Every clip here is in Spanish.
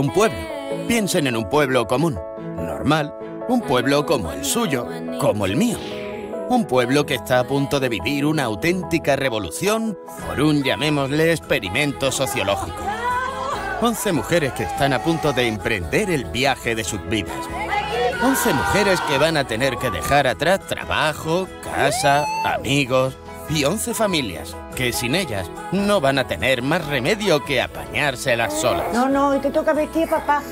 Un pueblo. Piensen en un pueblo común, normal, un pueblo como el suyo, como el mío. Un pueblo que está a punto de vivir una auténtica revolución por un, llamémosle, experimento sociológico. 11 mujeres que están a punto de emprender el viaje de sus vidas. 11 mujeres que van a tener que dejar atrás trabajo, casa, amigos y 11 familias que sin ellas no van a tener más remedio que apañárselas solas. No, no, te toca vestir, papá.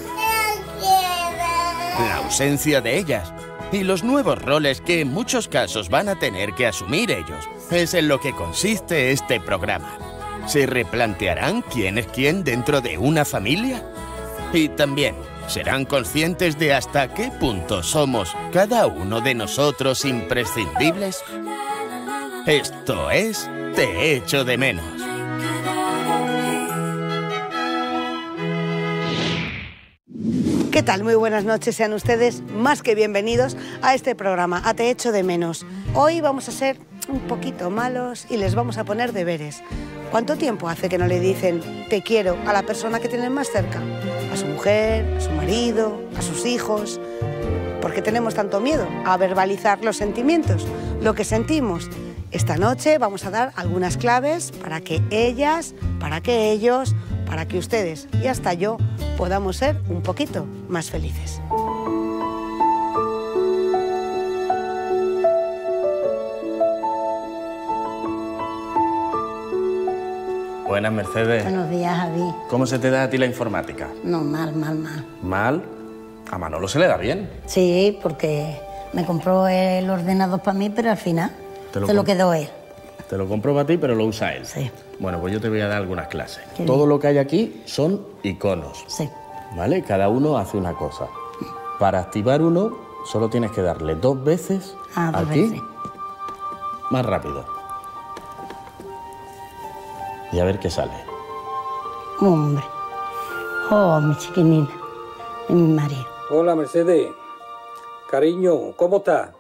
La ausencia de ellas y los nuevos roles que en muchos casos van a tener que asumir ellos es en lo que consiste este programa. ¿Se replantearán quién es quién dentro de una familia? Y también, ¿serán conscientes de hasta qué punto somos cada uno de nosotros imprescindibles? Esto es Te echo de menos. ¿Qué tal? Muy buenas noches, sean ustedes más que bienvenidos a este programa, a Te echo de menos. Hoy vamos a ser un poquito malos y les vamos a poner deberes. ¿Cuánto tiempo hace que no le dicen te quiero a la persona que tienen más cerca? A su mujer, a su marido, a sus hijos. ¿Por qué tenemos tanto miedo a verbalizar los sentimientos, lo que sentimos? Esta noche vamos a dar algunas claves para que ellas, para que ellos, para que ustedes y hasta yo podamos ser un poquito más felices. Buenas, Mercedes. Buenos días, Javi. ¿Cómo se te da a ti la informática? No, mal, mal, mal. ¿Mal? A Manolo se le da bien. Sí, porque me compró el ordenador para mí, pero al final Te lo se lo quedó él. Te lo compro para ti, pero lo usa él. Sí. Bueno, pues yo te voy a dar algunas clases. Qué Todo bien. lo que hay aquí son iconos, Sí. ¿vale? Cada uno hace una cosa. Para activar uno, solo tienes que darle dos veces Ah, dos aquí, veces. más rápido. Y a ver qué sale. Hombre. Oh, mi chiquinina. Y mi marido. Hola Mercedes, cariño, ¿cómo estás?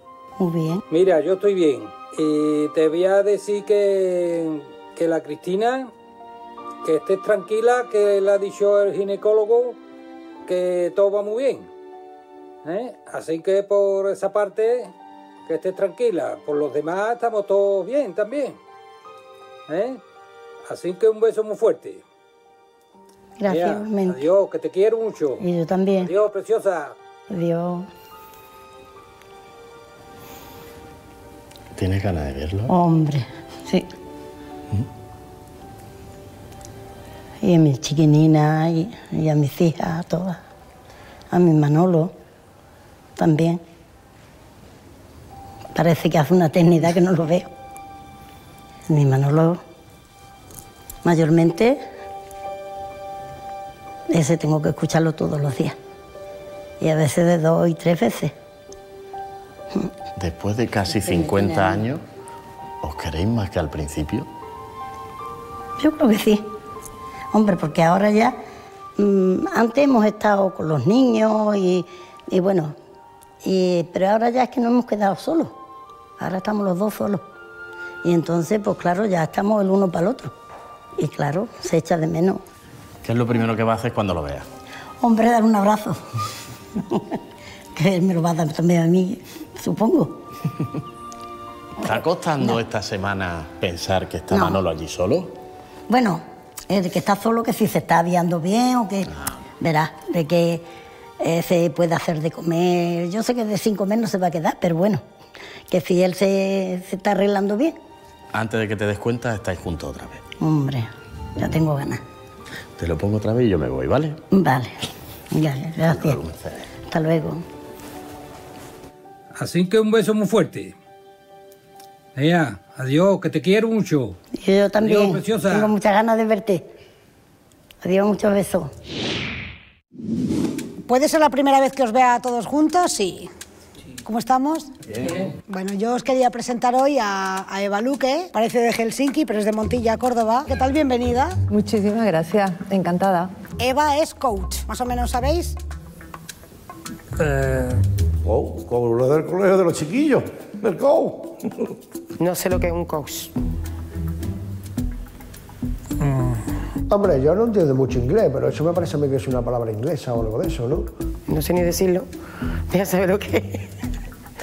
Muy bien. Mira, yo estoy bien. Y te voy a decir que, que la Cristina, que estés tranquila, que le ha dicho el ginecólogo que todo va muy bien. ¿eh? Así que por esa parte, que estés tranquila. Por los demás estamos todos bien también. ¿eh? Así que un beso muy fuerte. Gracias, Mira. Adiós, que te quiero mucho. Y yo también. Adiós, preciosa. Adiós. ¿Tienes ganas de verlo? Hombre. Sí. Y a mi chiquinina y, y a mis hijas, a todas. A mi Manolo también. Parece que hace una eternidad que no lo veo. Mi Manolo, mayormente, ese tengo que escucharlo todos los días. Y a veces de dos y tres veces. Después de casi Tiene 50 años. ¿os queréis más que al principio? Yo creo que sí. Hombre, porque ahora ya, mm, antes hemos estado con los niños y, y bueno, y- pero ahora ya es que no hemos quedado solos. Ahora estamos los dos solos. Y entonces, pues claro, ya estamos el uno para el otro. Y claro, se echa de menos. ¿Qué es lo primero que va a hacer cuando lo veas? Hombre, dar un abrazo. que me lo va a dar también a mí, supongo. ¿Está costando esta semana pensar que está No. Manolo allí solo? Bueno, el que está solo, que si se está aviando bien o que. Verás, de que eh, se puede hacer de comer. Yo sé que de sin comer no se va a quedar, pero bueno, que si él se, se está arreglando bien. Antes de que te des cuenta, estáis juntos otra vez. Hombre, ya tengo ganas. Te lo pongo otra vez y yo me voy, ¿vale? Vale, ya, gracias. luego. Hasta luego. Así que un beso muy fuerte. Ella, adiós, que te quiero mucho. Y yo también. Adiós, preciosa. Tengo muchas ganas de verte. Adiós, muchos besos. ¿Puede ser la primera vez que os vea a todos juntos? Sí. ¿Cómo estamos? Bueno, yo os quería presentar hoy a, a Eva Luque, parece de Helsinki, pero es de Montilla, Córdoba. ¿Qué tal? Bienvenida. Muchísimas gracias, encantada. Eva es coach, más o menos sabéis. Oh, como lo del colegio de los chiquillos, del COU. No sé lo que es un coach. Hombre, yo no entiendo mucho inglés, pero eso me parece a mí que es una palabra inglesa o algo de eso, ¿no? No sé ni decirlo. Ya sabe lo que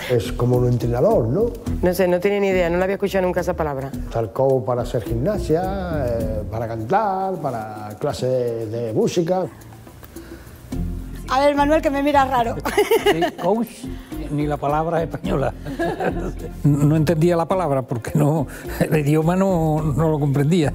es. Es como un entrenador, ¿no? No sé, no tiene ni idea, no la había escuchado nunca esa palabra. Tal como para hacer gimnasia, eh, para cantar, para clases de música. A ver, Manuel, que me mira raro. Sí, coach, ni la palabra española. No entendía la palabra porque no, el idioma no, no lo comprendía.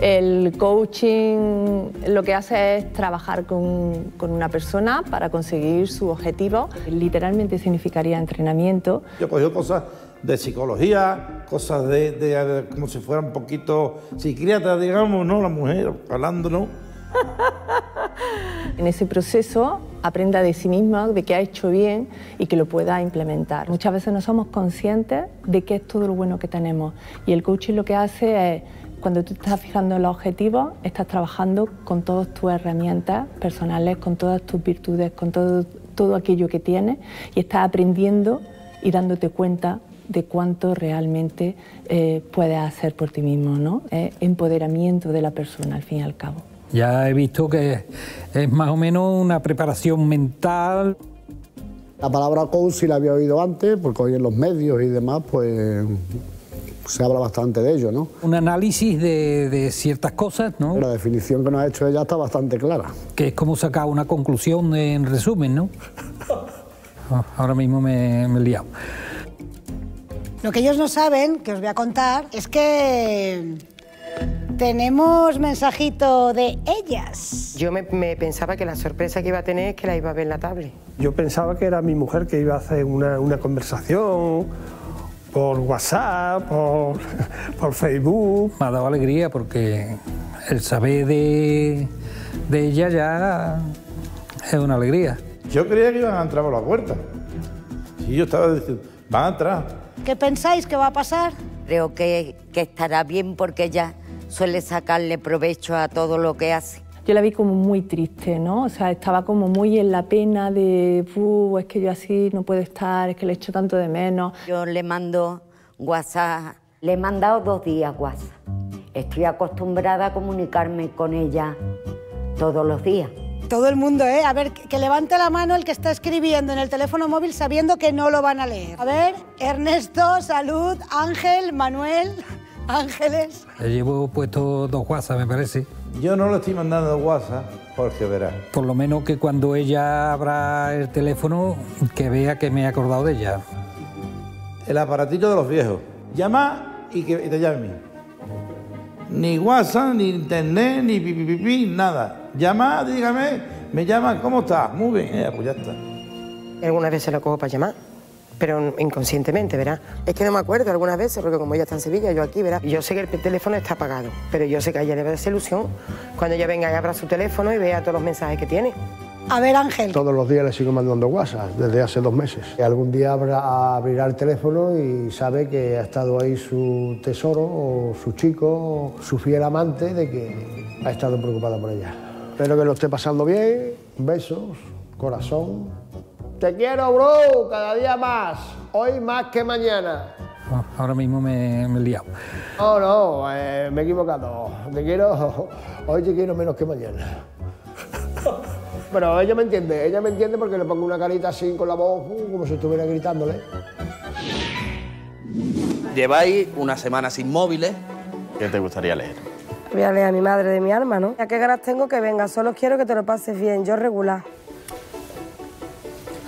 El coaching lo que hace es trabajar con, con una persona para conseguir su objetivo. Literalmente significaría entrenamiento. Yo he cogido cosas de psicología, cosas de, de- como si fuera un poquito psiquiatra, digamos, ¿no? La mujer hablando, ¿no? En ese proceso aprenda de sí misma, de qué ha hecho bien y que lo pueda implementar. Muchas veces no somos conscientes de qué es todo lo bueno que tenemos y el coaching lo que hace es, cuando tú estás fijando los objetivos, estás trabajando con todas tus herramientas personales, con todas tus virtudes, con todo, todo aquello que tienes y estás aprendiendo y dándote cuenta de cuánto realmente eh, puedes hacer por ti mismo, ¿no? Es empoderamiento de la persona, al fin y al cabo. Ya he visto que es más o menos una preparación mental. La palabra coach sí la había oído antes, porque hoy en los medios y demás, pues se habla bastante de ello, ¿no? Un análisis de, de ciertas cosas, ¿no? La definición que nos ha hecho ella está bastante clara. Que es como sacar una conclusión en resumen, ¿no? Ah, Ahora mismo me, me he liado. Lo que ellos no saben, que os voy a contar, es que tenemos mensajito de ellas. Yo me, me pensaba que la sorpresa que iba a tener es que la iba a ver en la tablet. Yo pensaba que era mi mujer que iba a hacer una, una conversación por WhatsApp, por, por Facebook. Me ha dado alegría porque el saber de, de ella ya es una alegría. Yo creía que iban a entrar por la puerta. Y yo estaba diciendo, van a entrar. ¿Qué pensáis que va a pasar? Creo que, que estará bien porque ella suele sacarle provecho a todo lo que hace. Yo la vi como muy triste, ¿no? O sea, estaba como muy en la pena de, "Fu, es que yo así no puedo estar, es que le echo tanto de menos. Yo le mando WhatsApp, le he mandado dos días WhatsApp. Estoy acostumbrada a comunicarme con ella todos los días. Todo el mundo, ¿eh? A ver, que levante la mano el que está escribiendo en el teléfono móvil sabiendo que no lo van a leer. A ver, Ernesto, Salud, Ángel, Manuel, Ángeles. Le llevo puesto dos WhatsApp, me parece. Yo no le estoy mandando WhatsApp porque verás. Por lo menos que cuando ella abra el teléfono, que vea que me he acordado de ella. El aparatito de los viejos. Llama y que y te llame a mí. Ni WhatsApp, ni internet, ni pipi, pipi, nada. Llama, dígame, me llama, ¿cómo estás? Muy bien, eh, pues ya está. Algunas veces la cojo para llamar, pero inconscientemente, ¿verdad? Es que no me acuerdo algunas veces, porque como ella está en Sevilla, yo aquí, ¿verdad? Yo sé que el teléfono está apagado, pero yo sé que a ella le va a hacer ilusión cuando ella venga y abra su teléfono y vea todos los mensajes que tiene. A ver, Ángel. Todos los días le sigo mandando WhatsApp, desde hace dos meses. Y algún día abra- abrirá el teléfono y sabe que ha estado ahí su tesoro, o su chico, o su fiel amante, de que ha estado preocupada por ella. Espero que lo esté pasando bien. Besos, corazón. Te quiero, bro, cada día más. Hoy más que mañana. Ah, Ahora mismo me, me he liado. No, no, eh, me he equivocado. Te quiero, hoy te quiero menos que mañana. Pero ella me entiende, ella me entiende porque le pongo una carita así con la voz, uh, como si estuviera gritándole. Lleváis una semana sin móviles. ¿Qué te gustaría leer? Voy a leer a mi madre de mi alma, ¿no? ¿A qué ganas tengo que venga? Solo quiero que te lo pases bien, yo regular.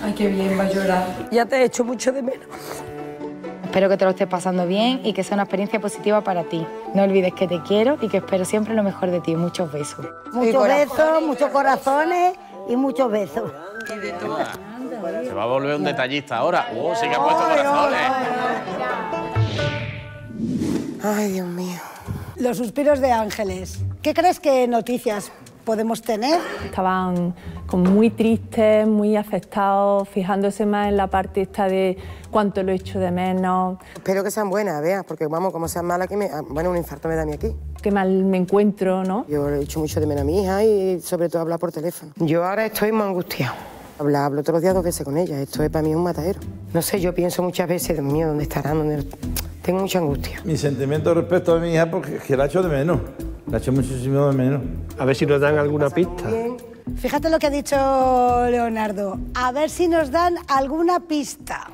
Ay, qué bien, va a llorar. Ya te he hecho mucho de menos. Espero que te lo estés pasando bien y que sea una experiencia positiva para ti. No olvides que te quiero y que espero siempre lo mejor de ti. Muchos besos. Muchos besos, muchos corazones y muchos besos. Se va a volver un detallista ahora. ¡Oh, sí que ha puesto corazones! Ay, Dios mío. Los suspiros de Ángeles. ¿Qué crees que noticias podemos tener? Estaban como muy tristes, muy afectados, fijándose más en la parte esta de cuánto lo echo de menos, Espero que sean buenas, veas, porque vamos, como sean malas, que me, ah, bueno, un infarto me da a mí aquí. qué mal me encuentro, ¿no? Yo le echo mucho de menos a mi hija y sobre todo hablar por teléfono. Yo ahora estoy muy angustiado. Hablo, hablo todos los días dos veces con ella. Esto es para mí un matadero. No sé, yo pienso muchas veces, Dios mío, ¿dónde estarán? ¿Dónde... Tengo mucha angustia. Mi sentimiento respecto a mi hija porque es que la echo de menos. La echo muchísimo de menos. A ver si nos dan alguna pista. Fíjate lo que ha dicho Leonardo. A ver si nos dan alguna pista.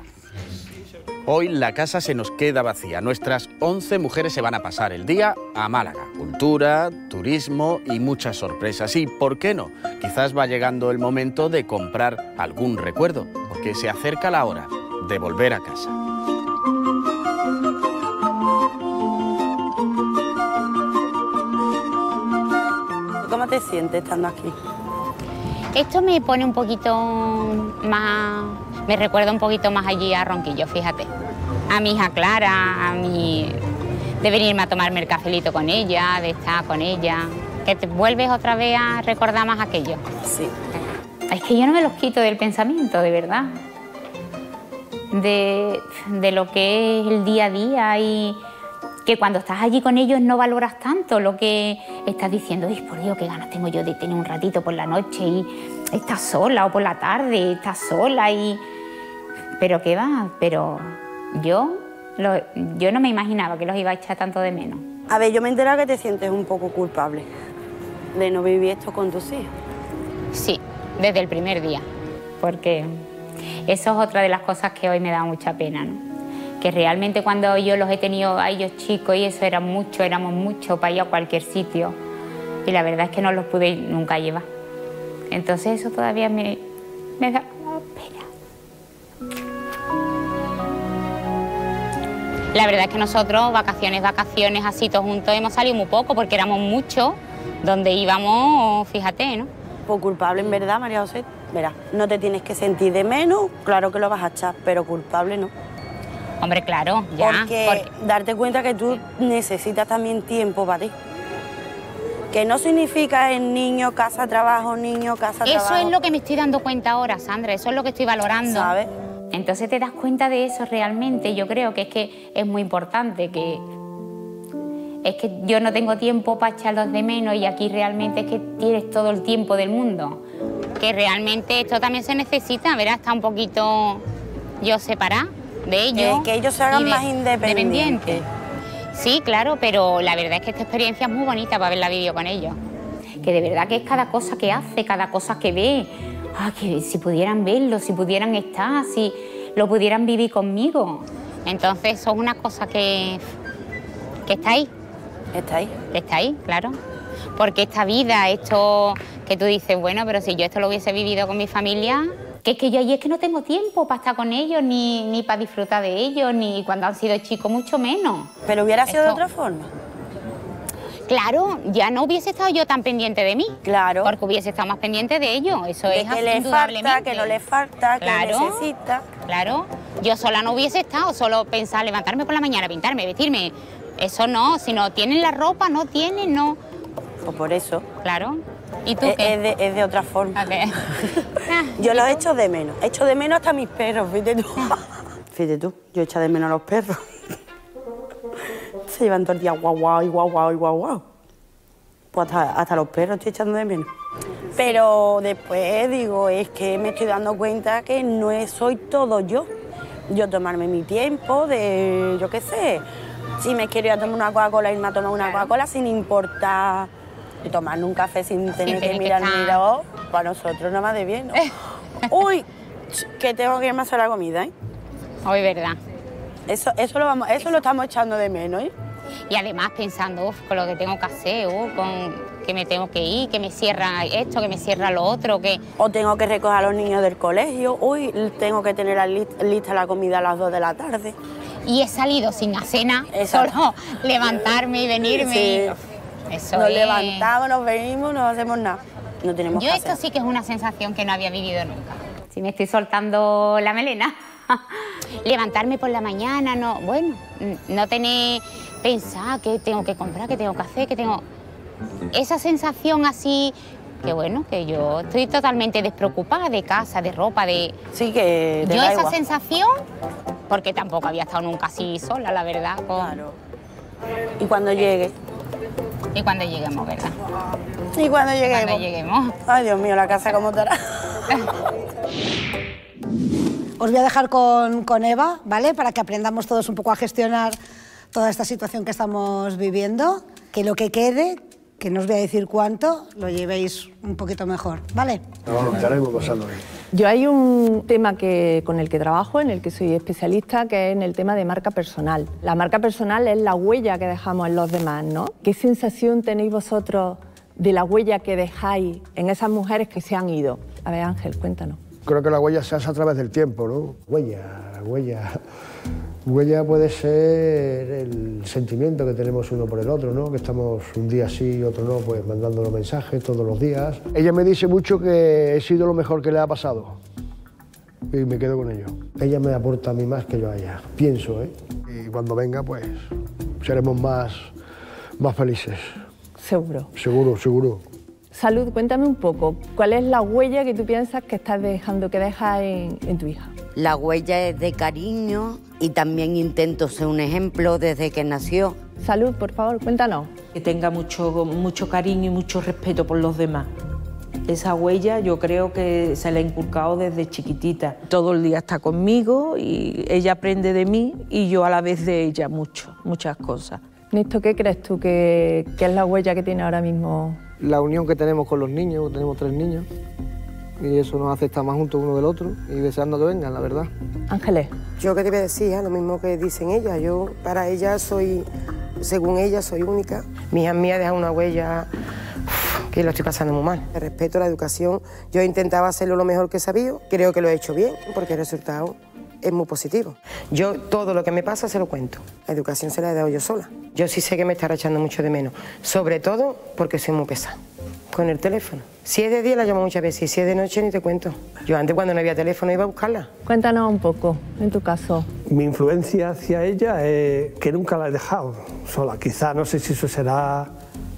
Hoy la casa se nos queda vacía. Nuestras 11 mujeres se van a pasar el día a Málaga. Cultura, turismo y muchas sorpresas. Y, ¿por qué no? Quizás va llegando el momento de comprar algún recuerdo, porque se acerca la hora de volver a casa. Te sientes estando aquí? Esto me pone un poquito más, me recuerda un poquito más allí a Ronquillo, fíjate. A mi hija Clara, a mi, de venirme a tomarme el cafelito con ella, de estar con ella, que te vuelves otra vez a recordar más aquello. Sí. Es que yo no me los quito del pensamiento, de verdad. De, de lo que es el día a día y que cuando estás allí con ellos no valoras tanto lo que estás diciendo. Ay, por Dios, qué ganas tengo yo de tener un ratito por la noche y estás sola o por la tarde, estás sola y... Pero qué va, pero yo, lo- yo no me imaginaba que los iba a echar tanto de menos. A ver, yo me he enterado que te sientes un poco culpable de no vivir esto con tus hijos. Sí, desde el primer día, porque eso es otra de las cosas que hoy me da mucha pena, ¿no? Que realmente cuando yo los he tenido a ellos chicos y eso era mucho, éramos mucho para ir a cualquier sitio y la verdad es que no los pude nunca llevar. Entonces eso todavía me, me da pena. La verdad es que nosotros, vacaciones, vacaciones, así todos juntos, hemos salido muy poco porque éramos muchos, donde íbamos, fíjate, ¿no? Pues culpable en verdad, María José. Verás, no te tienes que sentir de menos, claro que lo vas a echar, pero culpable no. Hombre, claro, ya. Porque, darte cuenta que tú necesitas también tiempo para ti. Que no significa el niño, casa, trabajo, niño, casa, Eso trabajo. es lo que me estoy dando cuenta ahora, Sandra, eso es lo que estoy valorando. ¿Sabes? Entonces te das cuenta de eso realmente. Yo creo que es que es muy importante que es que yo no tengo tiempo para echarlos de menos y aquí realmente es que tienes todo el tiempo del mundo. Que realmente esto también se necesita, verás, está un poquito yo separada de ellos. Que- que ellos se hagan de- más independientes. dependientes. Sí, claro, pero la verdad es que esta experiencia es muy bonita para haberla vivido con ellos. Que de verdad que es cada cosa que hace, cada cosa que ve. Ah, que si pudieran verlo, si pudieran estar, si lo pudieran vivir conmigo. Entonces, es una cosa que, que está ahí. Está ahí. Está ahí, claro. Porque esta vida, esto que tú dices, bueno, pero si yo esto lo hubiese vivido con mi familia, que es que yo allí es que no tengo tiempo para estar con ellos, ni, ni para disfrutar de ellos, ni cuando han sido chicos, mucho menos. Pero hubiera sido de otra forma. Claro, ya no hubiese estado yo tan pendiente de mí. Claro. Porque hubiese estado más pendiente de ellos. Eso De es que le falta, que no le falta, que Claro. necesita. Claro. Yo sola no hubiese estado, solo pensar levantarme por la mañana, pintarme, vestirme. Eso no, si no tienen la ropa, no tienen, no. Pues por eso. Claro. ¿Y tú Es, qué? es de, es de otra forma. A ver. Yo los echo de menos. Echo de menos hasta mis perros, fíjate tú. Fíjate tú, yo echo de menos a los perros. Se llevan todo el día guau guau y guau guau y guau guau. Pues hasta, hasta los perros estoy echando de menos. Pero después digo, es que me estoy dando cuenta que no soy todo yo. Yo tomarme mi tiempo de, yo qué sé, si me quiero ir a tomar una Coca-Cola, irme a tomar una Coca-Cola sin importar tomarme un café sin tener que mirar oh, para nosotros nada más de bien. ¿no? Uy, que tengo que irme a hacer la comida, ¿eh? Hoy, verdad. Eso, eso, lo, vamos, eso lo estamos echando de menos, ¿eh? Y además pensando, uf, con lo que tengo que hacer, uf, con que me tengo que ir, que me cierra esto, que me cierra lo otro, que... O tengo que recoger a los niños del colegio. Uy, tengo que tener la lis- lista la comida a las 2 de la tarde. Y he salido sin nada, Exacto. solo levantarme y venirme. Sí. Eso nos es- levantamos, nos venimos, no hacemos nada. No tenemos Yo que esto hacer. sí que es una sensación que no había vivido nunca. Si me estoy soltando la melena. Levantarme por la mañana, no, bueno, no tener pensar que tengo que comprar, que tengo que hacer, que tengo esa sensación así que bueno, que yo estoy totalmente despreocupada de casa, de ropa, de Sí, que yo da esa igual. sensación porque tampoco había estado nunca así sola, la verdad. con- Y cuando llegue. Y cuando lleguemos, ¿verdad? Y cuando lleguemos. Cuando lleguemos. Ay, Dios mío, la casa cómo estará. Os voy a dejar con, con Eva, ¿vale? Para que aprendamos todos un poco a gestionar toda esta situación que estamos viviendo. Que lo que quede, que no os voy a decir cuánto, lo llevéis un poquito mejor, ¿vale? No, lo estaremos pasando bien. Yo hay un tema que, con el que trabajo, en el que soy especialista, que es en el tema de marca personal. La marca personal es la huella que dejamos en los demás, ¿no? ¿Qué sensación tenéis vosotros de la huella que dejáis en esas mujeres que se han ido? A ver, Ángel, cuéntanos. Creo que la huella se hace a través del tiempo, ¿no? Huella, huella. Huella puede ser el sentimiento que tenemos uno por el otro, ¿no? Que estamos un día sí y otro no, pues mandándonos mensajes todos los días. Ella me dice mucho que he sido lo mejor que le ha pasado y me quedo con ello. Ella me aporta a mí más que yo a ella, pienso, ¿eh? Y cuando venga, pues seremos más, más felices. Seguro. Seguro, seguro. Salud, cuéntame un poco, ¿cuál es la huella que tú piensas que estás dejando, que dejas en, en tu hija? La huella es de cariño y también intento ser un ejemplo desde que nació. Salud, por favor, cuéntanos. Que tenga mucho, mucho cariño y mucho respeto por los demás. Esa huella yo creo que se la he inculcado desde chiquitita. Todo el día está conmigo y ella aprende de mí y yo a la vez de ella mucho, muchas cosas. Nisto, ¿qué crees tú que, que es la huella que tiene ahora mismo? La unión que tenemos con los niños, tenemos tres niños, y eso nos hace estar más juntos uno del otro y deseando que vengan, la verdad. Ángeles. Yo que te voy a decir, ¿eh? lo mismo que dicen ellas. Yo para ella soy, según ella, soy única. Mi hija mía deja una huella que lo estoy pasando muy mal. Respeto a la educación, yo intentaba hacerlo lo mejor que sabía. Creo que lo he hecho bien porque el resultado es muy positivo. Yo todo lo que me pasa se lo cuento. La educación se la he dado yo sola. Yo sí sé que me está echando mucho de menos, sobre todo porque soy muy pesada con el teléfono. Si es de día la llamo muchas veces y si es de noche ni te cuento. Yo antes cuando no había teléfono iba a buscarla. Cuéntanos un poco, en tu caso. Mi influencia hacia ella es que nunca la he dejado sola. Quizá no sé si eso será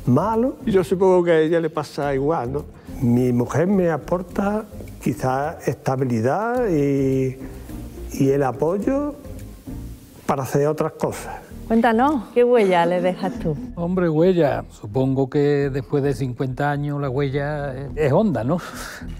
malo. Yo supongo que a ella le pasa igual, ¿no? Mi mujer me aporta quizá estabilidad y, y el apoyo para hacer otras cosas. Cuéntanos, ¿qué huella le dejas tú? Hombre, huella. Supongo que después de 50 años la huella es- es honda, ¿no?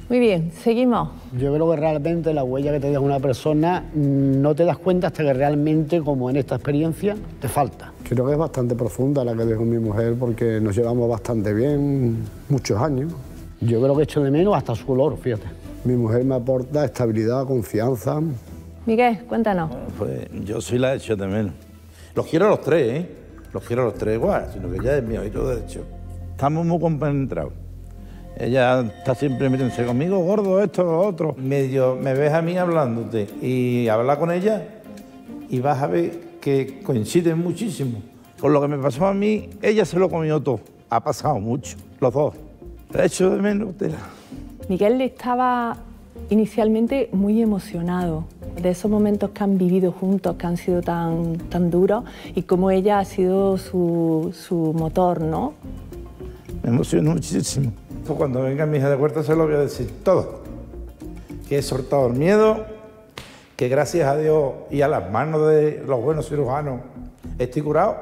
Muy bien, seguimos. Yo creo que realmente la huella que te deja una persona no te das cuenta hasta que realmente, como en esta experiencia, te falta. Creo que es bastante profunda la que dejó mi mujer porque nos llevamos bastante bien muchos años. Yo creo que echo de menos hasta su olor, fíjate. Mi mujer me aporta estabilidad, confianza. Miguel, cuéntanos. Pues yo sí la he hecho de menos. Los quiero a los tres, ¿eh? Los quiero a los tres igual, sino que ya es mío y todo derecho. Estamos muy compenetrados. Ella está siempre metiéndose conmigo, gordo, esto, lo otro. Medio me ves a mí hablándote y habla con ella y vas a ver que coinciden muchísimo. Con lo que me pasó a mí, ella se lo comió todo. Ha pasado mucho, los dos. He hecho de menos, tela. Miguel estaba inicialmente muy emocionado de esos momentos que han vivido juntos, que han sido tan, tan duros, y cómo ella ha sido su, su motor, ¿no? Me emociono muchísimo. Cuando venga mi hija de huerta se lo voy a decir todo. Que he soltado el miedo, que gracias a Dios y a las manos de los buenos cirujanos estoy curado.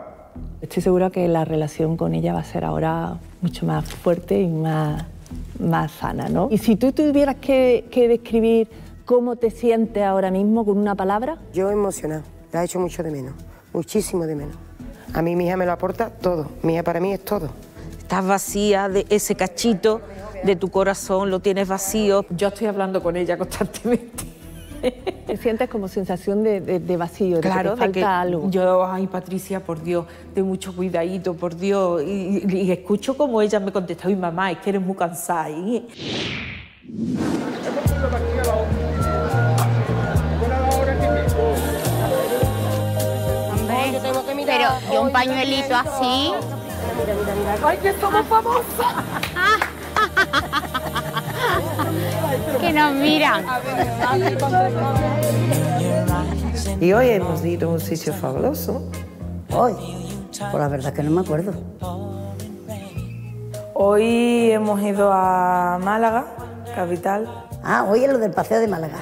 Estoy segura que la relación con ella va a ser ahora mucho más fuerte y más, más sana, ¿no? Y si tú tuvieras que, que describir cómo te sientes ahora mismo con una palabra, Yo emocionada, la he hecho mucho de menos, muchísimo de menos. A mí mi hija me lo aporta todo, mi hija para mí es todo. Estás vacía de ese cachito de tu corazón, lo tienes vacío. Yo estoy hablando con ella constantemente. Te sientes como sensación de, de- de vacío, Claro, de que te de que falta algo. yo, ay Patricia, por Dios, ten mucho cuidadito, por Dios. Y, y- y escucho como ella me contesta, ay mamá, es que eres muy cansada. Y- Hombre, pero y un pañuelito así. ¡Ay, que somos famosas! que nos miran. Y hoy hemos ido a un sitio fabuloso. Hoy, pues la verdad que no me acuerdo. Hoy hemos ido a Málaga, capital. Ah, hoy es lo del paseo de Málaga.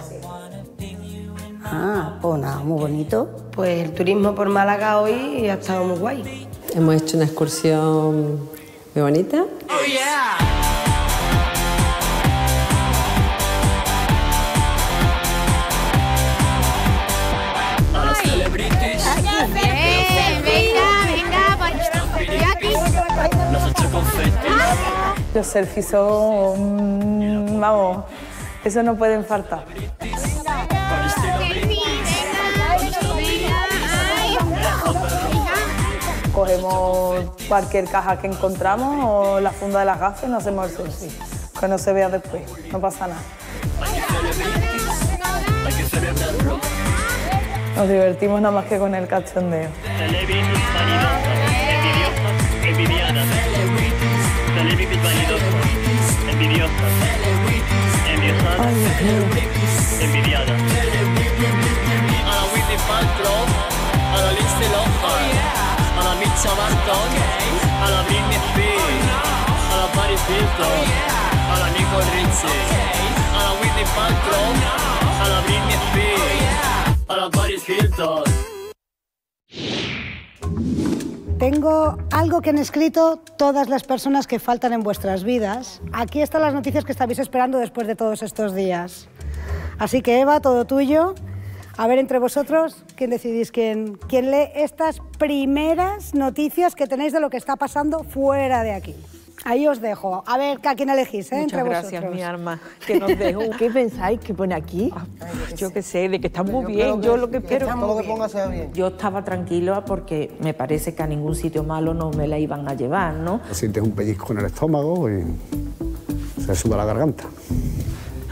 Ah, pues nada, muy bonito. Pues el turismo por Málaga hoy ha estado muy guay. Hemos hecho una excursión muy bonita. Bien, venga, Los selfies son, mm, vamos, eso no pueden faltar. Cogemos cualquier caja que encontramos o la funda de las gafas y nos hacemos el selfie. Que no se vea después, no pasa nada. Nos divertimos nada más que con el cachondeo. Envidiada. A la Whitney Paltrow, a la Lindsay Lohan, a la Mitcha Barton, a la Britney Spears, a la Paris Hilton, a la Nicole Richie, a la Whitney Paltrow, a la Britney Spears, a la Paris Hilton. Tengo algo que han escrito todas las personas que faltan en vuestras vidas. Aquí están las noticias que estabais esperando después de todos estos días. Así que Eva, todo tuyo. A ver entre vosotros, ¿quién decidís quién, quién lee estas primeras noticias que tenéis de lo que está pasando fuera de aquí? Ahí os dejo. A ver, ¿a quién elegís? eh, Muchas entre gracias, vosotros? mi arma, que nos dejó. ¿Qué pensáis que pone aquí? Yo qué sé, de que está muy Yo bien. creo Yo que lo que sí, espero. que todo lo que ponga sea bien. Yo estaba tranquila porque me parece que a ningún sitio malo no me la iban a llevar, ¿no? Sientes un pellizco en el estómago y se sube la garganta.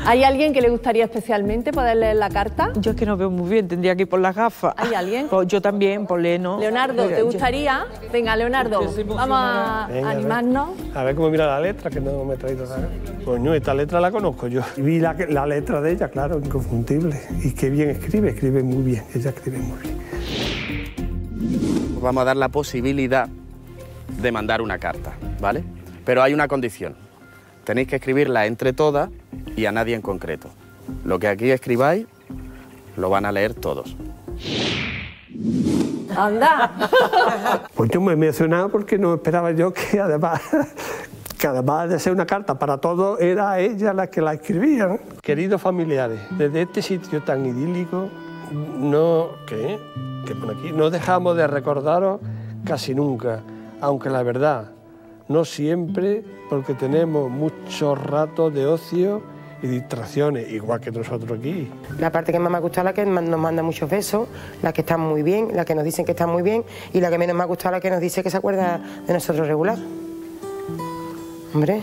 ¿Hay alguien que le gustaría especialmente poder leer la carta? Yo es que no veo muy bien, tendría que ir por las gafas. ¿Hay alguien? Pues yo también, por Leno. Leonardo, Mira, ¿te gustaría? Venga, Leonardo, vamos a Venga, a ver. animarnos. A ver cómo mira la letra, que no me he traído nada. Coño, esta letra la conozco yo. Y vi la, la letra de ella, claro, inconfundible. Y qué bien escribe, escribe muy bien. Ella escribe muy bien. Os vamos a dar la posibilidad de mandar una carta, ¿vale? Pero hay una condición. Tenéis que escribirla entre todas y a nadie en concreto. Lo que aquí escribáis lo van a leer todos. Anda. Pues yo me he emocionado porque no esperaba yo que además, que además de ser una carta para todos, era ella la que la escribía. ¿no? Queridos familiares, desde este sitio tan idílico, no, ¿qué? ¿Qué pone aquí? No dejamos de recordaros casi nunca, aunque la verdad, no siempre, porque tenemos muchos ratos de ocio y distracciones, igual que nosotros aquí. La parte que más me ha gustado es la que nos manda muchos besos, la que están muy bien, la que nos dicen que están muy bien y la que menos me ha gustado la que nos dice que se acuerda de nosotros regular. Hombre.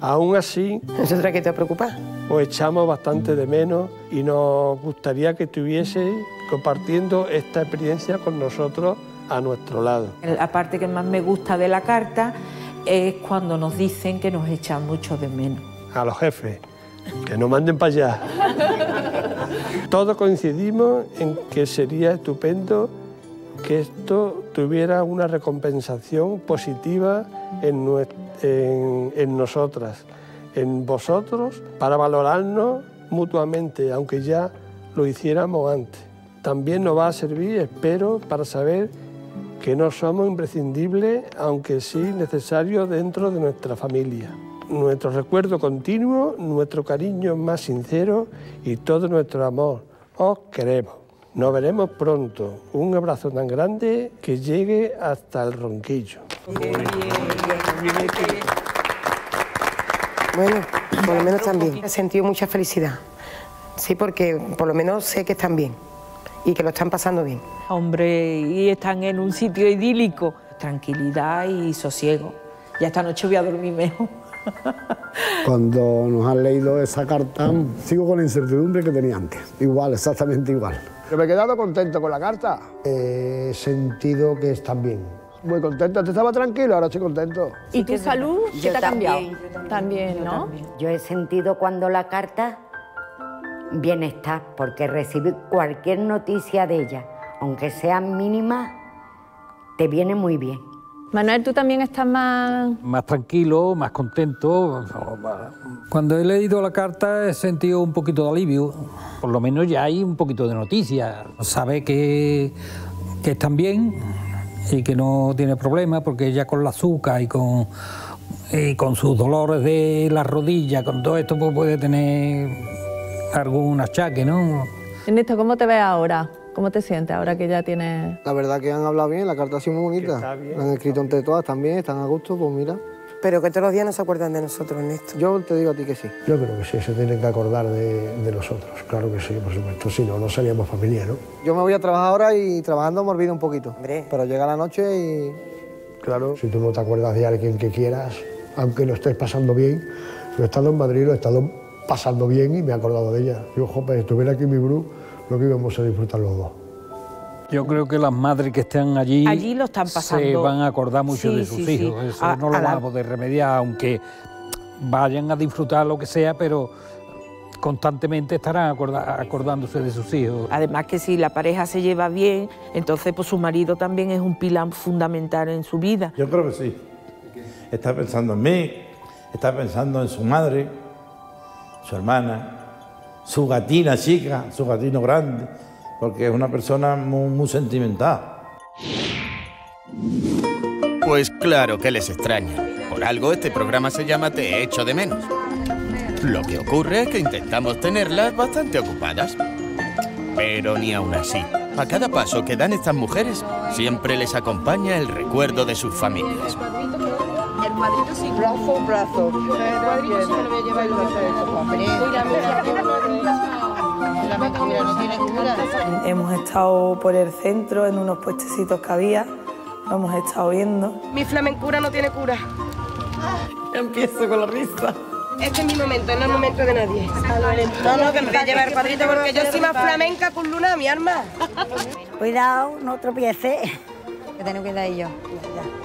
Aún así, nosotros hay que te preocupar. os echamos bastante de menos y nos gustaría que estuvieseis compartiendo esta experiencia con nosotros a nuestro lado. La parte que más me gusta de la carta es cuando nos dicen que nos echan mucho de menos. A los jefes, que nos manden para allá. Todos coincidimos en que sería estupendo que esto tuviera una recompensación positiva en- en nosotras, en vosotros, para valorarnos mutuamente, aunque ya lo hiciéramos antes. También nos va a servir, espero, para saber que no somos imprescindibles, aunque sí necesarios dentro de nuestra familia. Nuestro recuerdo continuo, nuestro cariño más sincero y todo nuestro amor. Os queremos. Nos veremos pronto. Un abrazo tan grande que llegue hasta el ronquillo. Bueno, por lo menos bien. He sentido mucha felicidad. Sí, porque por lo menos sé que están bien y que lo están pasando bien. Hombre, y están en un sitio idílico. Tranquilidad y sosiego. Ya esta noche voy a dormir mejor. Cuando nos han leído esa carta, sigo con la incertidumbre que tenía antes. Igual, exactamente igual. Pero me he quedado contento con la carta. He sentido que están bien. Muy contento. Antes estaba tranquilo, ahora estoy contento. ¿Y tu salud qué Yo te ha cambiado? también. También, ¿no? Yo he sentido cuando la carta bienestar, porque recibir cualquier noticia de ella, aunque sea mínima, te viene muy bien. Manuel, tú también estás más... Más tranquilo, más contento. Cuando he leído la carta he sentido un poquito de alivio. Por lo menos ya hay un poquito de noticias. Sabe que, que están bien y que no tiene problema porque ya con la azúcar y con, y con sus dolores de la rodilla, con todo esto pues puede tener algún achaque, ¿no? Ernesto, ¿cómo te ves ahora? ¿Cómo te sientes ahora que ya tienes...? La verdad que han hablado bien, la carta ha sido muy bonita. La han escrito entre todas también, están a gusto, pues mira. pero que todos los días no se acuerdan de nosotros, Ernesto. Yo te digo a ti que sí. Yo creo que sí, se tienen que acordar de, de nosotros, claro que sí, por supuesto, si no, no seríamos familia, ¿no? Yo me voy a trabajar ahora y trabajando me olvido un poquito. Pero llega la noche y... Claro. Si tú no te acuerdas de alguien que quieras, aunque lo estés pasando bien, yo he estado en Madrid, lo he estado pasando bien y me he acordado de ella. Yo, joder, si estuviera aquí mi Bru, lo que íbamos a disfrutar los dos. Yo creo que las madres que están allí, Allí lo están pasando. se van a acordar mucho Sí, de sus sí, sí. hijos. Eso A- no lo a la- van a poder remediar, aunque vayan a disfrutar lo que sea, pero constantemente estarán acorda- acordándose de sus hijos. Además que si la pareja se lleva bien, entonces pues su marido también es un pilar fundamental en su vida. Yo creo que sí. Está pensando en mí, está pensando en su madre, su hermana, su gatina chica, su gatino grande, porque es una persona muy, muy sentimental. Pues claro que les extraña. Por algo este programa se llama Te echo de menos. Lo que ocurre es que intentamos tenerlas bastante ocupadas. Pero ni aún así, a cada paso que dan estas mujeres, siempre les acompaña el recuerdo de sus familias. El cuadrito sí. Brazo, brazo. El cuadrito sí me lo voy a llevar y lo voy a traer. Mira, no tiene cura. Hemos estado por el centro en unos puestecitos que había, lo hemos estado viendo. Mi flamencura no tiene cura. Empiezo con la risa. Este es mi momento, no es el momento de nadie. No, no, que me voy a llevar el cuadrito porque yo soy más flamenca con luna, mi arma. Cuidado, no tropieces. Que tengo que dar yo.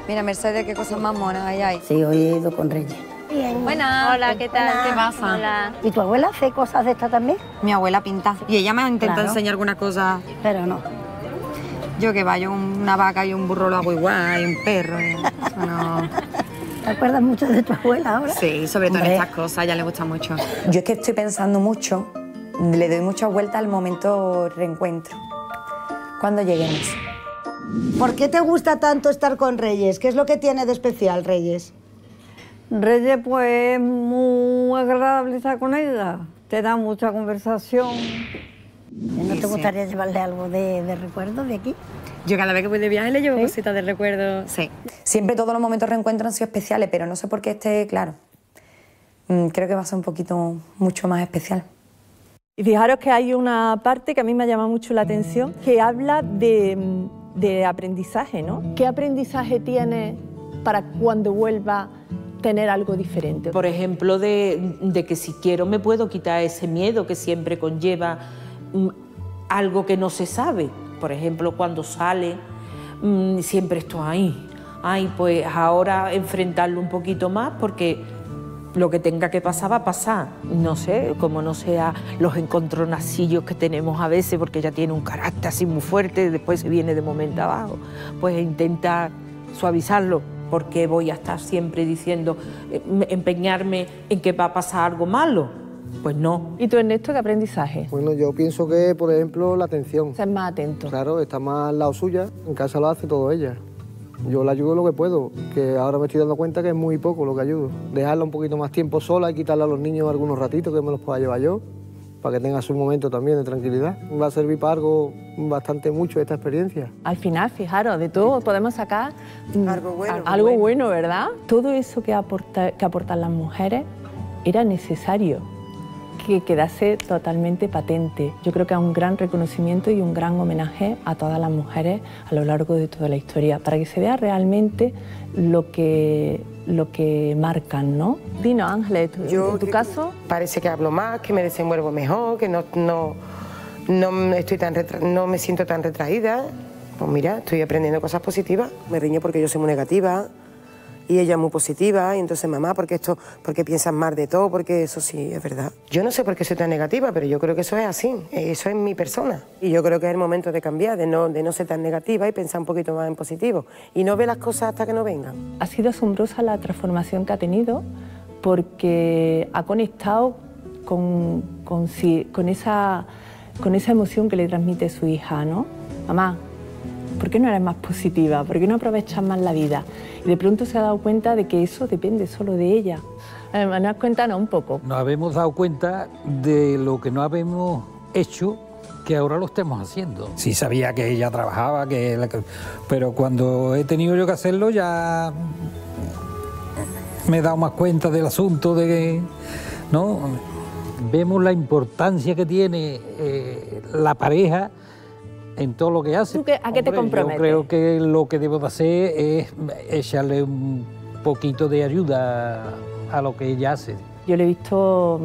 Mira, Mercedes, qué cosas más monas hay ahí. Sí, hoy he ido con Reyes. Bien. Buenas. Hola, ¿qué tal? Hola. ¿Qué pasa? Hola. ¿Y tu abuela hace cosas de estas también? Mi abuela pinta. Y ella me ha intentado Claro. enseñar alguna cosa. Pero no. Yo que va, yo una vaca y un burro lo hago igual, y un perro. y eso no. ¿Te acuerdas mucho de tu abuela ahora? Sí, sobre todo en estas cosas, a ella le gusta mucho. Yo es que estoy pensando mucho, le doy muchas vueltas al momento reencuentro. Cuando lleguemos. ¿Por qué te gusta tanto estar con Reyes? ¿Qué es lo que tiene de especial Reyes? Reyes, pues muy agradable estar con ella. Te da mucha conversación. ¿No te gustaría llevarle algo de, de recuerdo de aquí? Yo cada vez que voy de viaje le llevo cositas de recuerdo. Sí. Siempre todos los momentos de reencuentro han sido especiales, pero no sé por qué este, claro. mm, Creo que va a ser un poquito mucho más especial. Y fijaros que hay una parte que a mí me llama mucho la atención, que habla de, de aprendizaje, ¿no? ¿Qué aprendizaje tiene para cuando vuelva tener algo diferente? Por ejemplo, de, de que si quiero me puedo quitar ese miedo que siempre conlleva mm, algo que no se sabe. Por ejemplo, cuando sale, mm, siempre estoy ahí. Ay, pues ahora enfrentarlo un poquito más porque lo que tenga que pasar va a pasar. No sé, como no sea los encontronacillos que tenemos a veces, porque ella tiene un carácter así muy fuerte, después se viene de momento abajo, pues intenta suavizarlo, porque voy a estar siempre diciendo, eh, empeñarme en que va a pasar algo malo. Pues no. ¿Y tú, Ernesto, qué aprendizaje? Bueno, yo pienso que, por ejemplo, la atención. Ser más atento. Claro, está más al lado suya, en casa lo hace todo ella. Yo la ayudo lo que puedo, que ahora me estoy dando cuenta que es muy poco lo que ayudo. Dejarla un poquito más tiempo sola y quitarle a los niños algunos ratitos que me los pueda llevar yo, para que tenga su momento también de tranquilidad. Va a servir para algo bastante mucho esta experiencia. Al final, fijaros, de todo podemos sacar mm, Algo bueno. algo bueno, ¿verdad? Todo eso que, aporta- que aportan las mujeres era necesario que quedase totalmente patente. Yo creo que es un gran reconocimiento y un gran homenaje a todas las mujeres a lo largo de toda la historia, para que se vea realmente lo que, lo que marcan, ¿no? Dino, Ángeles, ¿tú- en tu caso... Parece que hablo más, que me desenvuelvo mejor, que no, no, no, estoy tan retra- no me siento tan retraída. Pues mira, estoy aprendiendo cosas positivas. Me riño porque yo soy muy negativa y ella muy positiva. Y entonces, mamá, ¿por qué esto? ¿Por qué piensas más de todo? Porque eso sí es verdad. Yo no sé por qué soy tan negativa, pero yo creo que eso es así. Eso es mi persona. Y yo creo que es el momento de cambiar, de no, de no ser tan negativa y pensar un poquito más en positivo. Y no ver las cosas hasta que no vengan. Ha sido asombrosa la transformación que ha tenido porque ha conectado con, con, con esa, con esa emoción que le transmite su hija, ¿no? Mamá, ¿por qué no eres más positiva? ¿Por qué no aprovechas más la vida? Y de pronto se ha dado cuenta de que eso depende solo de ella. Además, cuéntanos un poco. Nos habemos dado cuenta de lo que no habíamos hecho que ahora lo estemos haciendo. Sí sabía que ella trabajaba, que la- pero cuando he tenido yo que hacerlo ya me he dado más cuenta del asunto de que, ¿no? Vemos la importancia que tiene eh, la pareja en todo lo que hace. ¿Tú qué- a qué te Hombre, comprometes? Yo creo que lo que debo de hacer es echarle un poquito de ayuda a lo que ella hace. Yo le he visto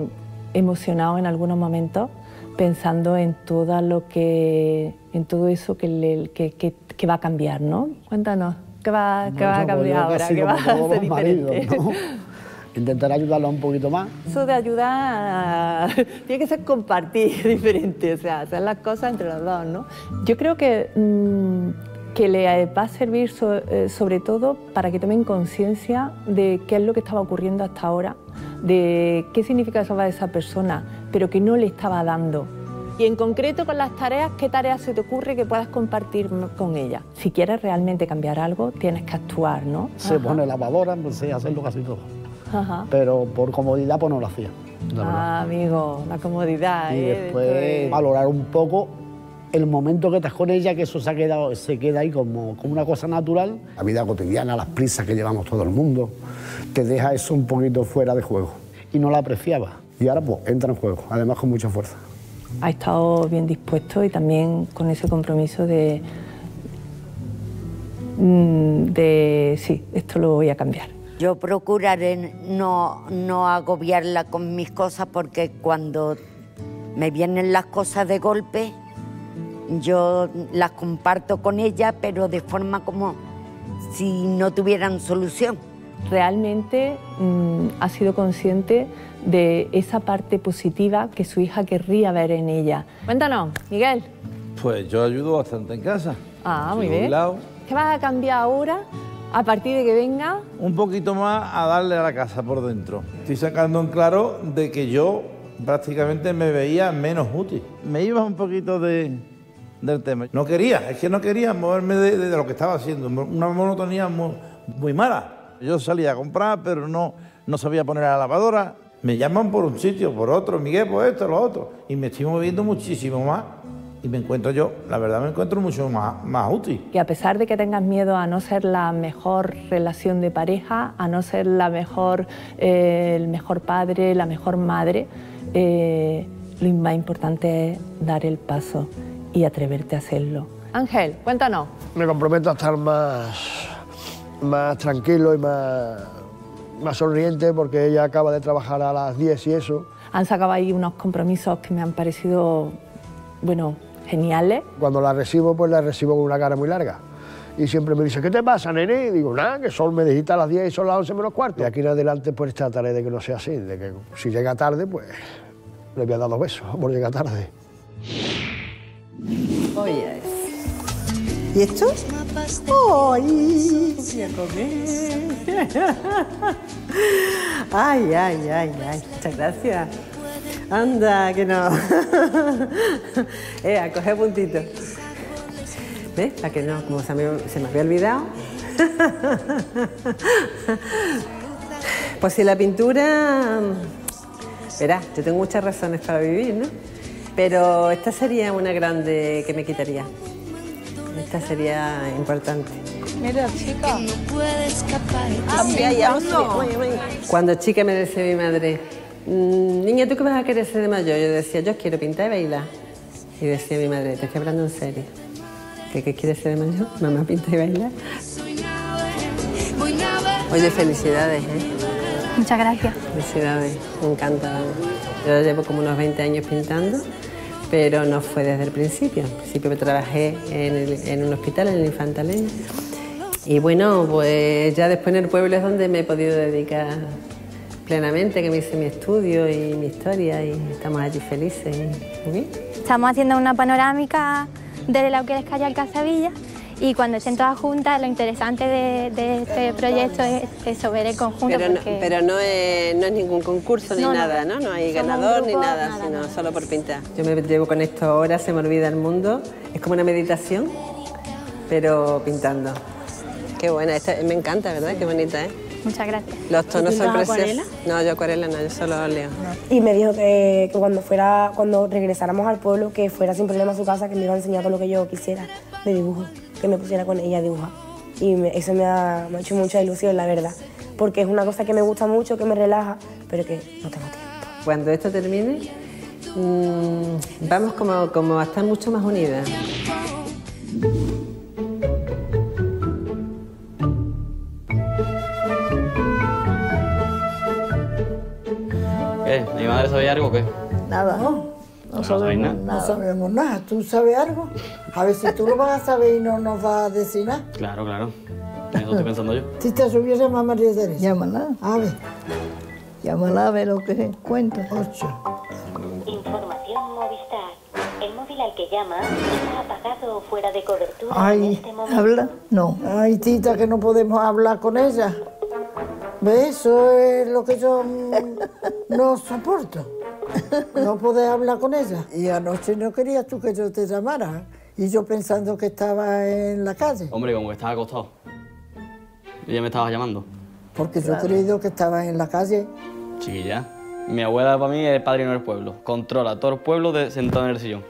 emocionado en algunos momentos pensando en todo lo que en todo eso que, le- que, que- que va a cambiar, ¿no? Cuéntanos, ¿qué va, qué va a cambiar ahora? ¿Qué va a ser maridos, diferente? ¿no? Intentar ayudarla un poquito más. Eso de ayuda tiene que ser compartir diferente, o sea, hacer las cosas entre los dos, ¿no? Yo creo que, mm, que le va a servir so- eh, sobre todo para que tomen conciencia de qué es lo que estaba ocurriendo hasta ahora, de qué significa salvar a esa persona, pero que no le estaba dando. Y en concreto con las tareas, ¿qué tareas se te ocurre que puedas compartir con ella? Si quieres realmente cambiar algo, tienes que actuar, ¿no? Se pone lavadora, empecé a hacerlo casi todo. Ajá. Pero por comodidad pues no lo hacía. la. Ah, amigo, la comodidad. y ¿eh? después valorar un poco el momento que estás con ella, que eso se, ha quedado, se queda ahí como, como una cosa natural. La vida cotidiana, las prisas que llevamos todo el mundo, te deja eso un poquito fuera de juego. Y no la apreciaba. Y ahora pues entra en juego, además con mucha fuerza. ha estado bien dispuesto y también con ese compromiso de, mm, de sí, esto lo voy a cambiar. Yo procuraré no, no agobiarla con mis cosas porque cuando me vienen las cosas de golpe, yo las comparto con ella, pero de forma como si no tuvieran solución. Realmente mm, ha sido consciente de esa parte positiva que su hija querría ver en ella. Cuéntanos, Miguel. Pues yo ayudo bastante en casa. Ah, muy bien. ¿Qué vas a cambiar ahora a partir de que venga? Un poquito más a darle a la casa por dentro. Estoy sacando en claro de que yo prácticamente me veía menos útil. Me iba un poquito de, del tema. No quería, es que no quería moverme de, de lo que estaba haciendo. Una monotonía muy, muy mala. Yo salía a comprar, pero no, no sabía poner a la lavadora. Me llaman por un sitio, por otro, Miguel, por esto, lo otro. Y me estoy moviendo muchísimo más. Y me encuentro yo, la verdad me encuentro mucho más, más útil. que a pesar de que tengas miedo a no ser la mejor relación de pareja, a no ser la mejor, eh, el mejor padre, la mejor madre, eh, lo más importante es dar el paso y atreverte a hacerlo. Ángel, cuéntanos. Me comprometo a estar más, más tranquilo y más, más sonriente porque ella acaba de trabajar a las 10 y eso. Han sacado ahí unos compromisos que me han parecido, bueno, geniales. Cuando la recibo, pues la recibo con una cara muy larga. Y siempre me dice, ¿qué te pasa, nene? Y digo, nada, que Sol me dijiste a las 10 y son las 11 menos cuarto. Y aquí en adelante, pues trataré de que no sea así, de que si llega tarde, pues le voy a dar dos besos por llegar tarde. Oye. ¿Y esto? ¡Ay! Voy a comer. Ay, ay, ay, ay. Muchas gracias. Anda, que no. eh, a coger puntito. ¿Ves? A que no, como se me, se me había olvidado. pues si la pintura. Verás, yo tengo muchas razones para vivir, ¿no? Pero esta sería una grande que me quitaría. Esta sería importante. Mira, chica. No puede escapar. Ya, Cuando chica me decía mi madre, "Mm, niña, ¿tú qué vas a querer ser de mayor? Yo decía, yo quiero pintar y bailar. Y decía mi madre, te estoy hablando en serio. ¿Qué, qué quieres ser de mayor? Mamá, pintar y bailar. Oye, felicidades, ¿eh? Muchas gracias. Felicidades, me encanta. Yo llevo como unos 20 años pintando, pero no fue desde el principio. Al principio trabajé en, el- en un hospital, en el Infantaleño. Y bueno, pues ya después en el pueblo es donde me he podido dedicar plenamente, que me hice mi estudio y mi historia y estamos allí felices. y Muy bien. Estamos haciendo una panorámica desde la Uqueles Calle Alcazabilla y cuando estén todas juntas, lo interesante de, de este proyecto es eso, ver el conjunto. Pero, no, porque- pero no, es, no es ningún concurso ni No, nada, ¿no? No hay ganador ni nada, nada, sino nada. solo por pintar. Yo me llevo con esto ahora, se me olvida el mundo. Es como una meditación, pero pintando. Qué buena, esta, me encanta, ¿verdad? Qué bonita, ¿eh? Muchas gracias. Los tonos son preciosos. No, yo acuarela no, yo solo óleo. Y me dijo que, que cuando fuera, cuando regresáramos al pueblo, que fuera sin problema a su casa, que me iba a enseñar todo lo que yo quisiera de dibujo, que me pusiera con ella a dibujar. Y me- eso me ha, me ha hecho mucha ilusión, la verdad, porque es una cosa que me gusta mucho, que me relaja, pero que no tengo tiempo. Cuando esto termine, mm, vamos como, como a estar mucho más unidas. ¿Qué? ¿Mi madre sabía algo o qué? Nada. No, No sabéis nada. No sabemos nada. ¿Tú sabes algo? A ver si tú lo vas a saber y no nos vas a decir nada. Claro, claro. Eso estoy pensando yo. Si te subiese a María Teresa. Llámala. A ver. Llámala a ver lo que cuenta. Ocho. Información Movistar. El móvil al que llama está apagado o fuera de cobertura en Ay, este momento. ¿habla? No. Ay, tita, que no podemos hablar con ella. Eso es lo que yo mm, no soporto. No poder hablar con ella. Y anoche no querías tú que yo te llamara. Y yo pensando que estaba en la calle. Hombre, como que estaba acostado. Y ya me estabas llamando. Porque yo he creído que estabas en la calle. Chiquilla. Mi abuela para mí es el padrino del pueblo. Controla todo el pueblo de, sentado en el sillón.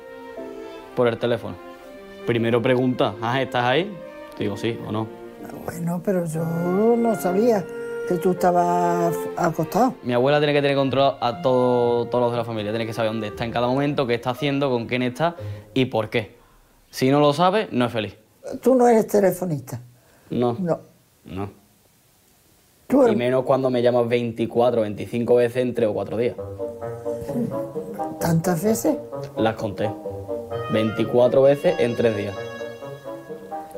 Por el teléfono. Primero pregunta, ah, ¿estás ahí? Te digo sí o no. Bueno, pero yo no sabía que tú estabas acostado. Mi abuela tiene que tener controlado a todo- todos los de la familia. Tiene que saber dónde está en cada momento, qué está haciendo, con quién está y por qué. Si no lo sabe, no es feliz. Tú no eres telefonista. No. No. No. Tú Y menos cuando me llamas 24, 25 veces en 3 o 4 días. tantas veces. Las conté. 24 veces en 3 días.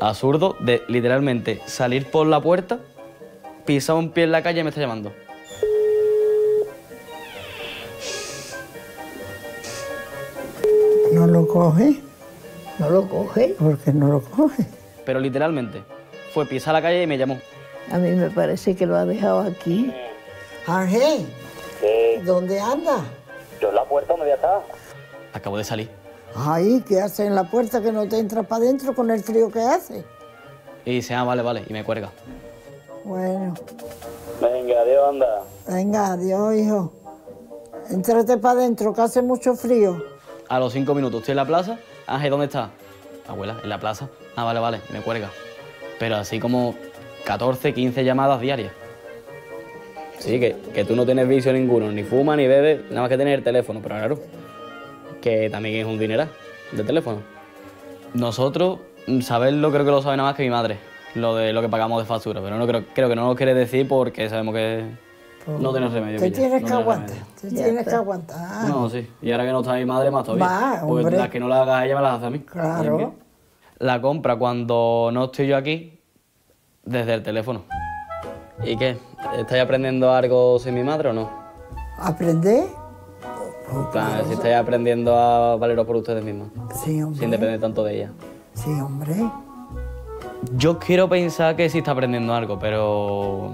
Absurdo de literalmente salir por la puerta, pisar un pie en la calle y me está llamando. No lo coge. No lo coge. Porque no lo coge. Pero literalmente. Fue pisar la calle y me llamó. A mí me parece que lo ha dejado aquí. Ángel, ¿dónde anda? Yo en la puerta donde ya estaba. Acabo de salir. Ay, ¿qué hace en la puerta que no te entra para adentro con el frío que hace? Y dice, ah, vale, vale. Y me cuelga. Bueno, Venga, adiós, anda. venga, adiós, hijo. Entrate para adentro, que hace mucho frío. A los 5 minutos estoy en la plaza. Ángel, ¿dónde está? Abuela, en la plaza. Ah, vale, vale. Me cuelga. Pero así como 14, 15 llamadas diarias. Sí, que, que tú no tienes vicio ninguno, ni fuma, ni bebe, nada más que tener el teléfono, pero claro, que también es un dineral de teléfono. Nosotros, saberlo creo que lo sabe nada más que mi madre, lo de lo que pagamos de factura, pero no creo, creo que no lo quiere decir porque sabemos que no tiene remedio. Te Pilla, tienes no que aguantar, te tienes que aguantar. No, sí. Y ahora que no está mi madre, más todavía. Va, Porque hombre. las que no las haga ella me las hace a mí. Claro. La compra cuando no estoy yo aquí, desde el teléfono. ¿Y qué? ¿Estáis aprendiendo algo sin mi madre o no? ¿Aprender? En plan, si estáis aprendiendo a valeros por ustedes mismos. Sí, hombre. Sin depender tanto de ella. Sí, hombre. Yo quiero pensar que sí está aprendiendo algo, pero.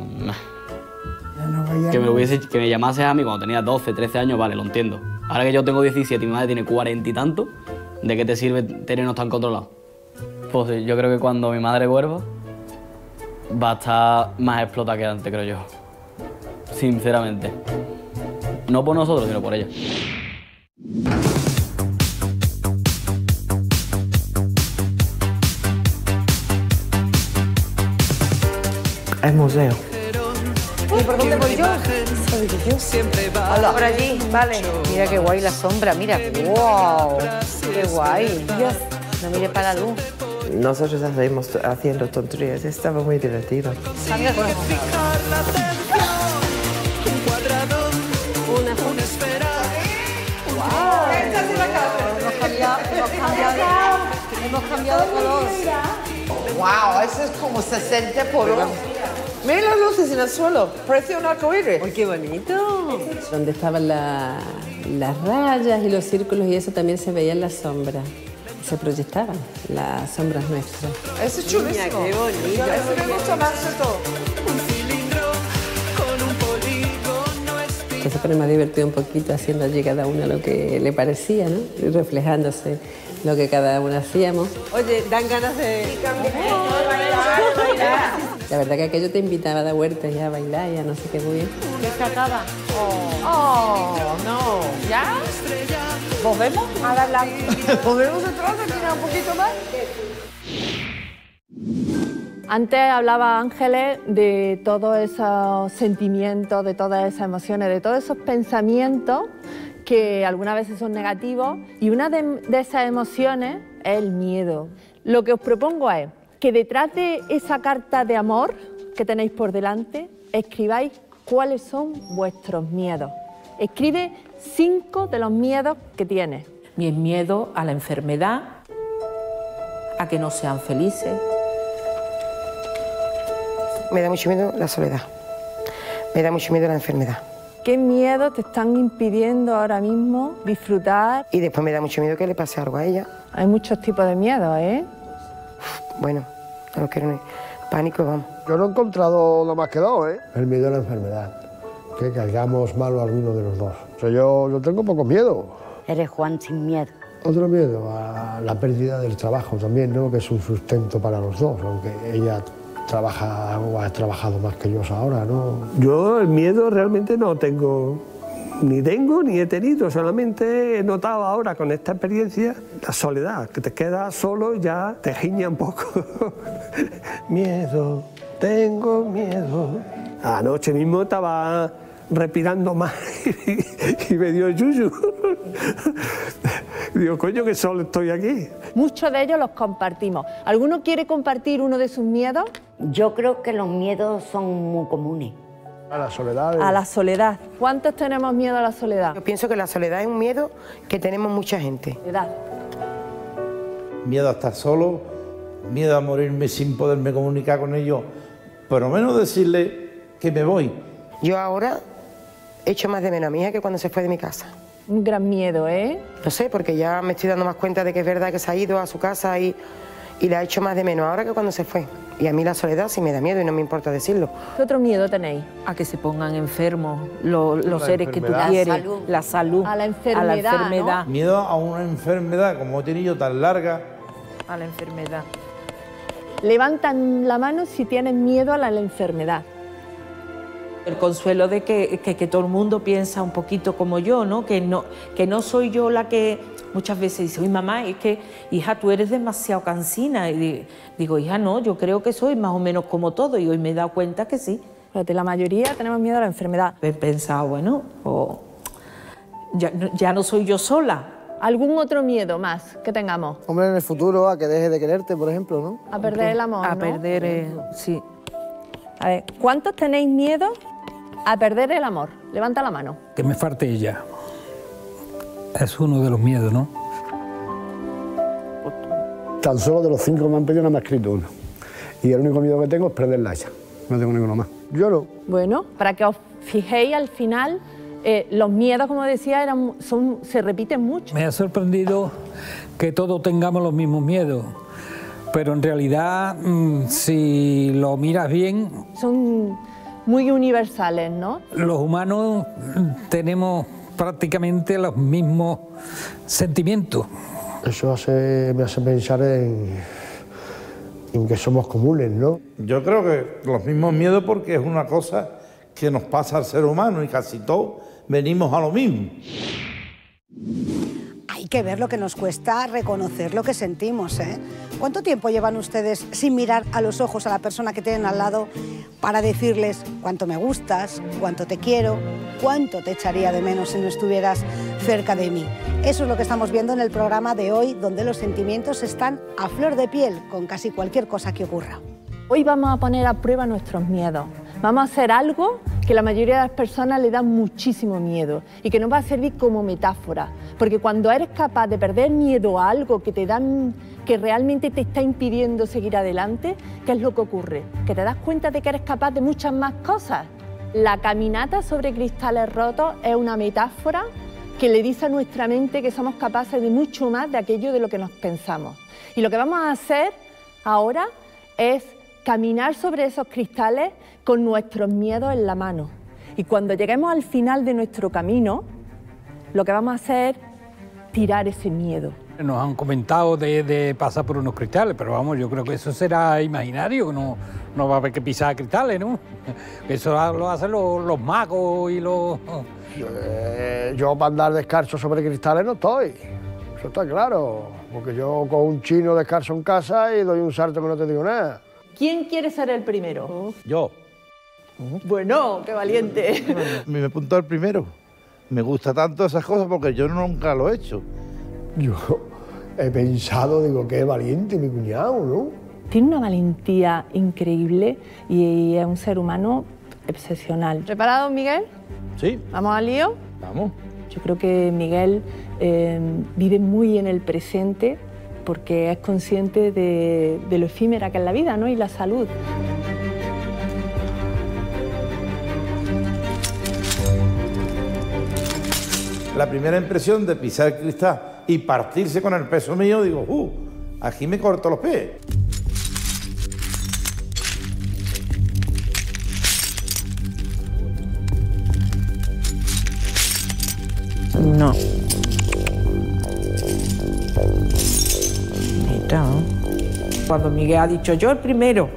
Que me, hubiese, que me llamase a mí cuando tenía 12, 13 años, vale, lo entiendo. Ahora que yo tengo 17 y mi madre tiene 40 y tanto, ¿de qué te sirve tenernos tan controlados? Pues yo creo que cuando mi madre vuelva, va a estar más explotada que antes, creo yo. Sinceramente. No por nosotros, sino por ella. Es museo. ¿Y por dónde voy yo? Siempre va por allí, vale. Mira qué guay la sombra, mira. ¡Wow! ¡Qué guay! Dios, no mire para la luz. Nosotros estamos haciendo tonterías, estaba muy divertido. Hemos cambiado de color. ¡Wow! Eso es como 60 por 1. Miren las luces en el suelo, parece un arco arcoíris. ¡Ay, qué bonito! Donde estaban las rayas y los círculos y eso también se veía en la sombra. Se proyectaban las sombras nuestras. Eso es chulísimo. qué bonito. Eso me gusta más de todo. Entonces, pero me ha divertido un poquito haciendo allí cada uno lo que le parecía, ¿no? Y reflejándose lo que cada uno hacíamos. Oye, dan ganas de... Sí, la verdad que aquello te invitaba a dar vueltas y a bailar y a no sé qué muy bien. ¿Qué se acaba? Oh, no. ¿Ya? ¿Volvemos a dar la... ¿Volvemos otra vez? ¿Terminar un poquito más? Antes hablaba Ángeles de todos esos sentimientos, de todas esas emociones, de todos esos pensamientos que algunas veces son negativos y una de, de esas emociones es el miedo. Lo que os propongo es que detrás de esa carta de amor que tenéis por delante, escribáis cuáles son vuestros miedos. Escribe cinco de los miedos que tienes. Mi miedo a la enfermedad, a que no sean felices. Me da mucho miedo la soledad. Me da mucho miedo la enfermedad. ¿Qué miedos te están impidiendo ahora mismo disfrutar? Y después me da mucho miedo que le pase algo a ella. Hay muchos tipos de miedos, ¿eh? Bueno, quiero ni. Pánico, vamos. Yo no he encontrado nada más que dos, ¿eh? El miedo a la enfermedad. Que caigamos mal o alguno de los dos. O sea, yo, yo tengo poco miedo. Eres Juan sin miedo. Otro miedo a la pérdida del trabajo también, ¿no? Que es un sustento para los dos, aunque ella trabaja o ha trabajado más que yo ahora, ¿no? Yo el miedo realmente no tengo, ni tengo ni he tenido, solamente he notado ahora con esta experiencia la soledad, que te quedas solo y ya te giña un poco. miedo, tengo miedo. Anoche mismo estaba respirando más y me dio yuyu. Digo, coño, que solo estoy aquí. Muchos de ellos los compartimos. ¿Alguno quiere compartir uno de sus miedos? Yo creo que los miedos son muy comunes. A la soledad. A la soledad. ¿Cuántos tenemos miedo a la soledad? Yo pienso que la soledad es un miedo que tenemos mucha gente. Soledad. Miedo a estar solo, miedo a morirme sin poderme comunicar con ellos, pero menos decirle que me voy. Yo ahora echo más de menos a mi hija que cuando se fue de mi casa. Un gran miedo, ¿eh? No sé, porque ya me estoy dando más cuenta de que es verdad que se ha ido a su casa y, y la echo más de menos ahora que cuando se fue. Y a mí la soledad sí me da miedo y no me importa decirlo. ¿Qué otro miedo tenéis? A que se pongan enfermos lo- los La seres que tú quieres. La salud. La salud. A la A enfermedad, la enfermedad. Miedo a una enfermedad como he tenido tan larga. A la enfermedad. Levantan la mano si tienen miedo a la enfermedad. El consuelo de que, que- que todo el mundo piensa un poquito como yo, ¿no? Que, no, que no soy yo la que muchas veces dice, uy mamá, es que hija, tú eres demasiado cansina. Y di- digo, hija, no, yo creo que soy más o menos como todo. Y hoy me he dado cuenta que sí. Fíjate, la mayoría tenemos miedo a la enfermedad. He pensado, bueno, o ya, no- ya no soy yo sola. ¿Algún otro miedo más que tengamos? Hombre, en el futuro a que deje de quererte, por ejemplo, ¿no? A perder el amor, A ¿no? perder, eh, sí. A ver, ¿cuántos tenéis miedo a perder el amor? Levanta la mano. Que me falte ella. Es uno de los miedos, ¿no? Tan solo de los cinco que me han pedido, no me ha escrito uno. Y el único miedo que tengo es perderla ella. No tengo ninguno más. Yo no. Bueno, para que os fijéis al final, eh, los miedos, como decía, eran, son, se repiten mucho. Me ha sorprendido que todos tengamos los mismos miedos, pero en realidad, mm, si lo miras bien, Son muy universales, ¿no? los humanos tenemos prácticamente los mismos sentimientos. Eso hace, me hace pensar en, en que somos comunes, ¿no? Yo creo que los mismos miedos porque es una cosa que nos pasa al ser humano y casi todos venimos a lo mismo. Hay que ver lo que nos cuesta reconocer lo que sentimos. ¿eh? ¿Cuánto tiempo llevan ustedes sin mirar a los ojos a la persona que tienen al lado para decirles cuánto me gustas, cuánto te quiero, cuánto te echaría de menos si no estuvieras cerca de mí? Eso es lo que estamos viendo en el programa de hoy, donde los sentimientos están a flor de piel con casi cualquier cosa que ocurra. Hoy vamos a poner a prueba nuestros miedos. Vamos a hacer algo que la mayoría de las personas le da muchísimo miedo y que nos va a servir como metáfora. Porque cuando eres capaz de perder miedo a algo que te dan, que realmente te está impidiendo seguir adelante, ¿qué es lo que ocurre? Que te das cuenta de que eres capaz de muchas más cosas. La caminata sobre cristales rotos es una metáfora que le dice a nuestra mente que somos capaces de mucho más de aquello de lo que nos pensamos. Y lo que vamos a hacer ahora es caminar sobre esos cristales con nuestros miedos en la mano. Y cuando lleguemos al final de nuestro camino, lo que vamos a hacer es tirar ese miedo. Nos han comentado de, de pasar por unos cristales, pero vamos, yo creo que eso será imaginario, que no, no va a haber que pisar cristales, ¿no? Eso lo hacen los, los magos y los... Eh, yo para andar descalzo sobre cristales no estoy. Eso está claro. Porque yo con un chino descalzo en casa y doy un salto que no te digo nada. ¿Quién quiere ser el primero? Yo. Bueno, qué valiente. Me me apuntó el primero. Me gusta tanto esas cosas porque yo nunca lo he hecho. Yo he pensado, digo, qué valiente mi cuñado, ¿no? Tiene una valentía increíble y es un ser humano excepcional. ¿Preparado, Miguel? Sí. ¿Vamos al lío? Vamos. Yo creo que Miguel eh, vive muy en el presente porque es consciente de, de lo efímera que es la vida ¿no? y la salud. La primera impresión de pisar el cristal y partirse con el peso mío, digo, uh, aquí me corto los pies. No. Cuando Miguel ha dicho yo el primero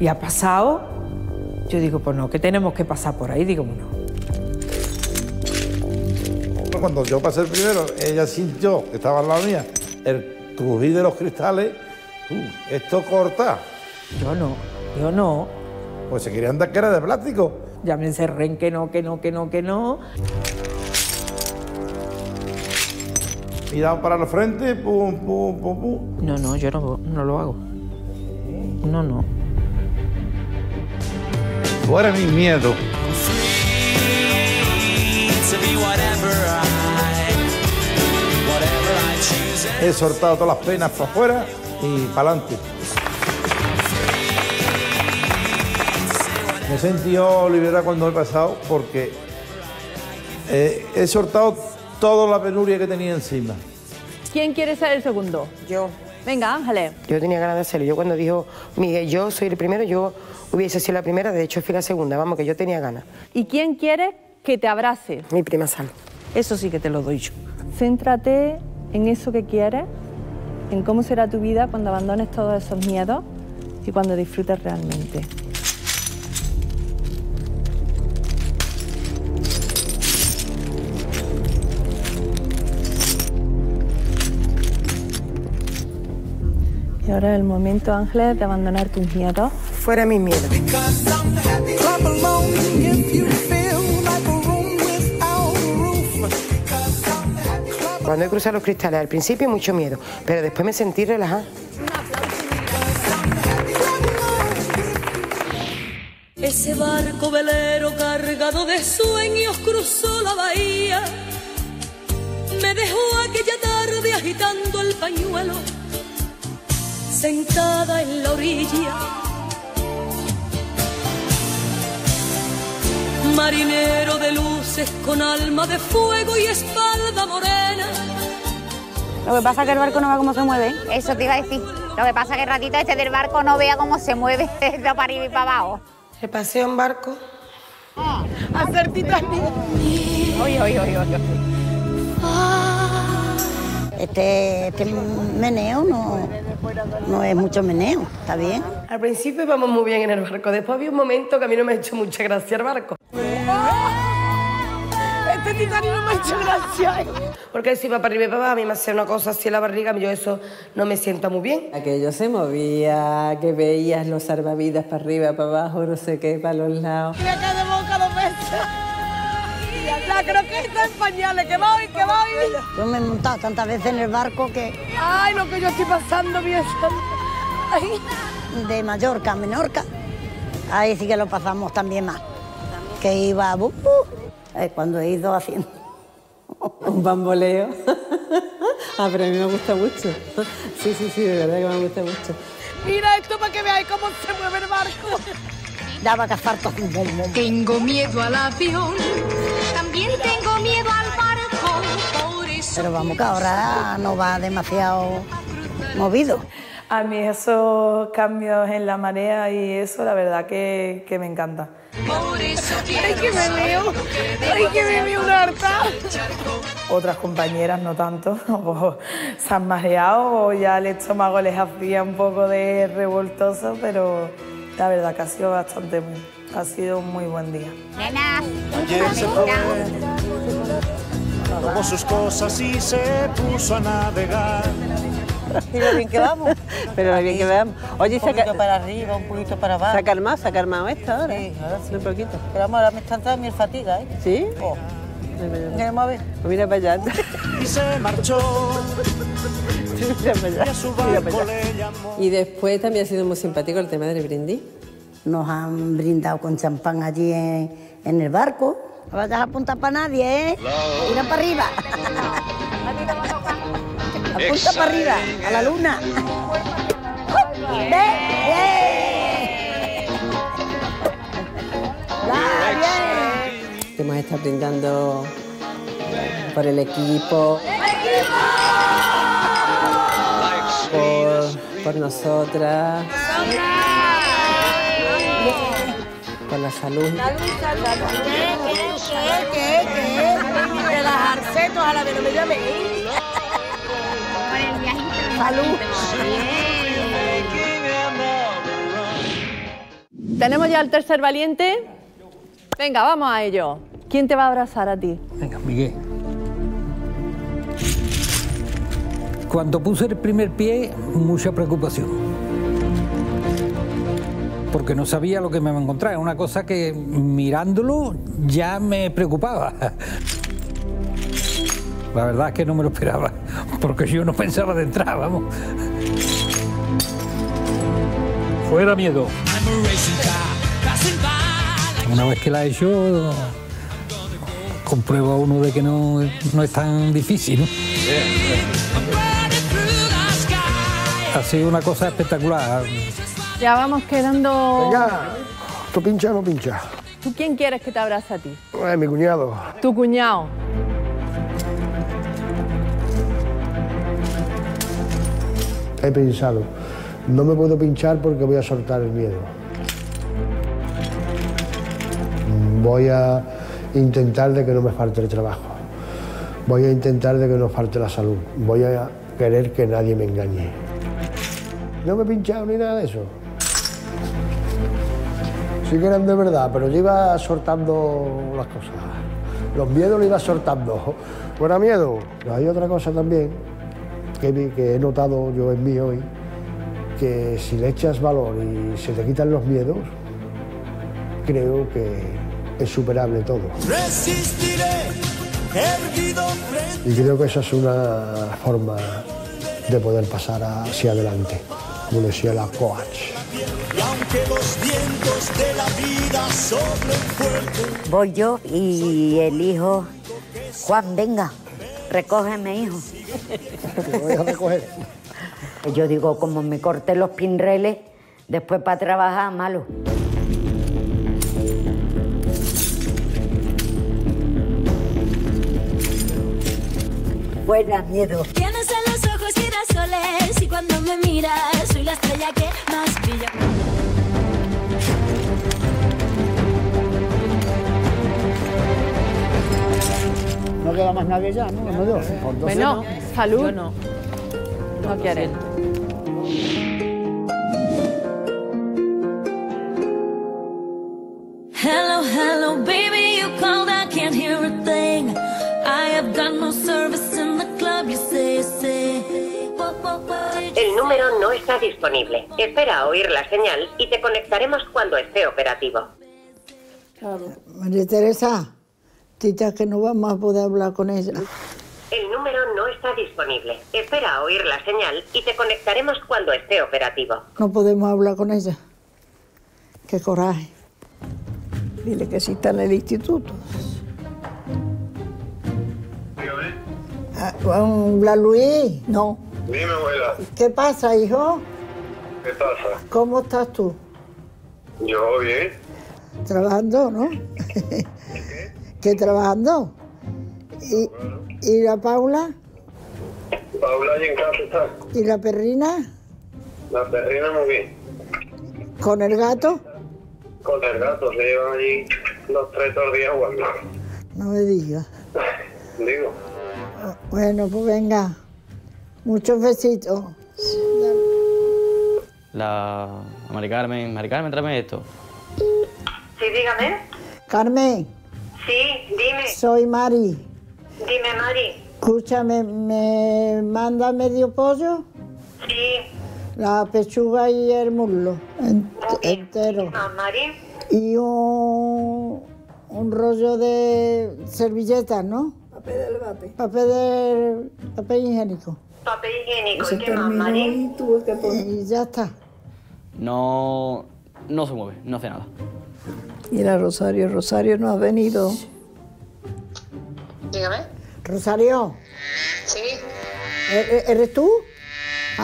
y ha pasado, yo digo, pues no, que tenemos que pasar por ahí. Digo, bueno, Cuando yo pasé el primero, ella sintió que estaba al lado mía el crujir de los cristales. Uh, esto corta. Yo no, yo no. Pues se querían dar que era de plástico. Ya me encerré en que no, que no, que no, que no. Mirado para la frente, pum, pum, pum, pum. No, no, yo no, no lo hago. No, no. Eres mi miedo. He soltado todas las penas para afuera y para adelante. Me he sentido libertad cuando he pasado porque eh, he soltado toda la penuria que tenía encima. ¿Quién quiere ser el segundo? Yo. Venga, Ángeles. Yo tenía ganas de hacerlo. Yo cuando dijo Miguel, yo soy el primero, yo hubiese sido la primera, de hecho fui la segunda, vamos, que yo tenía ganas. ¿Y quién quiere que te abrace? Mi prima Sal. Eso sí que te lo doy yo. Céntrate en eso que quieres, en cómo será tu vida cuando abandones todos esos miedos y cuando disfrutes realmente. Y ahora es el momento, Ángeles, de abandonar tus miedos. Fuera mis miedos. Cuando he cruzado los cristales, al principio mucho miedo, pero después me sentí relajada. Ese barco velero cargado de sueños cruzó la bahía. Me dejó aquella tarde agitando el pañuelo, sentada en la orilla. Marinero de luces con alma de fuego y espalda morena. Lo que pasa es que el barco no ve cómo se mueve. Eso te iba a decir. Lo que pasa es que el ratito este del barco no vea cómo se mueve de para arriba y para abajo. Se paseo en barco. Hacer Titanic. Oye, oye, oye, oye. Este, este meneo no, no es mucho meneo, está bien. Al principio íbamos muy bien en el barco, después había un momento que a mí no me ha hecho mucha gracia el barco. Este Titanic no me ha hecho gracia. Porque si va para arriba y para abajo, a mí me hace una cosa así en la barriga, yo eso no me sienta muy bien. Aquello se movía, que veías los salvavidas para arriba, para abajo, no sé qué, para los lados. Me cae de boca veces. La croqueta en pañales, que voy, que voy. Yo me he montado tantas veces en el barco que Ay, lo que yo estoy pasando, bien. Ay. de Mallorca a Menorca, ahí sí que lo pasamos también más. Que iba bu- bu- eh, cuando he ido haciendo. Un bamboleo. ah, pero a mí me gusta mucho. Sí, sí, sí, de verdad que me gusta mucho. Mira esto para que veáis cómo se mueve el barco. Daba cafartos. Tengo miedo al avión, también tengo miedo al barco, por eso. Pero vamos que ahora no va demasiado movido. A mí esos cambios en la marea y eso, la verdad que, que me encanta. Por eso Ay, que me veo. Ay, que me veo una harta. Otras compañeras no tanto, o se han mareado o ya el estómago les hacía un poco de revoltoso, pero la verdad que ha sido bastante, ha sido un muy buen día. Nena. Ayer se fue, tomó sus cosas y se puso a navegar. Y lo bien que vamos. Pero lo bien que vamos. Oye, un poquito para arriba, un poquito para abajo. Sacar más, sacar más esta ahora. Sí, ahora sí. Un poquito. Pero vamos, ahora me están dando mi fatiga, ¿eh? ¿Sí? Oh. Pues mira para allá. Y se marchó. mira para allá. Mira para allá. Y después también ha sido muy simpático el tema del brindis. Nos han brindado con champán allí en, en el barco. No vayas a apuntar para nadie, ¿eh? Mira para arriba. Apunta para arriba, a la luna. ¡Ve! ¡Bien! ¡Va, Que hemos estado brindando por el equipo, por, por nosotras, por la salud. Salud. ¿Tenemos ya el tercer valiente? Venga, vamos a ello. ¿Quién te va a abrazar a ti? Venga, Miguel. Cuando puse el primer pie, mucha preocupación. Porque no sabía lo que me iba a encontrar. Es una cosa que mirándolo ya me preocupaba. La verdad es que no me lo esperaba, porque yo no pensaba de entrar, vamos. Fuera miedo. Una vez que la he hecho, comprueba uno de que no, no es tan difícil. ¿no? Ha sido una cosa espectacular. Ya vamos quedando... Venga, ¿tú pincha o no pincha? ¿Tú quién quieres que te abrace a ti? Eh, mi cuñado. Tu cuñado. He pensado, no me puedo pinchar porque voy a soltar el miedo. Voy a intentar de que no me falte el trabajo. Voy a intentar de que no falte la salud. Voy a querer que nadie me engañe. No me he pinchado ni nada de eso. Sí que eran de verdad, pero yo iba soltando las cosas. Los miedos los iba soltando. Fuera miedo. Pero hay otra cosa también que he notado yo en mí hoy, que si le echas valor y se te quitan los miedos, creo que es superable todo. Resistiré, erguido frente. Y creo que esa es una forma de poder pasar hacia adelante, como decía la coach. Y aunque los vientos de la vida soplen fuerte. Voy yo y el hijo, Juan, venga, recógeme, hijo. Te voy a recoger. Yo digo, como me corté los pinreles, después para trabajar, malo. Fuera, miedo. Tienes en los ojos girasoles y cuando me miras soy la estrella que más brilla. No queda más nadie ya, ¿no? Bueno, no. salud. Yo no. No quieres. El número no está disponible. Espera a oír la señal y te conectaremos cuando esté operativo. María Teresa, tita que no vamos a poder hablar con ella. El número no está disponible. Espera a oír la señal y te conectaremos cuando esté operativo. No podemos hablar con ella. Qué coraje. Dile que sí está en el instituto. Ah, Hola Luis, no. Dime, abuela, ¿Qué pasa, hijo? ¿qué pasa? ¿Cómo estás tú? Yo bien. Trabajando, ¿no? ¿Qué trabajando? ¿Y, y la Paula? Paula allí en casa está. ¿Y la perrina? La perrina muy bien. ¿Con el gato? Con el gato se llevan allí los tres todo el día jugando. No me digas. Digo, Bueno, pues venga. Muchos besitos. La a Mari Carmen, Mari Carmen, tráeme esto. Sí, dígame. Carmen, Sí, dime. soy Mari. Dime, Mari. Escúchame, ¿me manda medio pollo? La pechuga y el muslo ent- entero. Mari. Y un, un rollo de servilletas, ¿no? Papel del bate. Papel, de, papel higiénico. Papel higiénico. Se ¿Y qué más, terminó Mari? y tuve que poner. Y ya está. No, no se mueve, no hace nada. Y la Rosario, Rosario no ha venido. Dígame. Rosario, Sí. ¿e- e- ¿eres tú?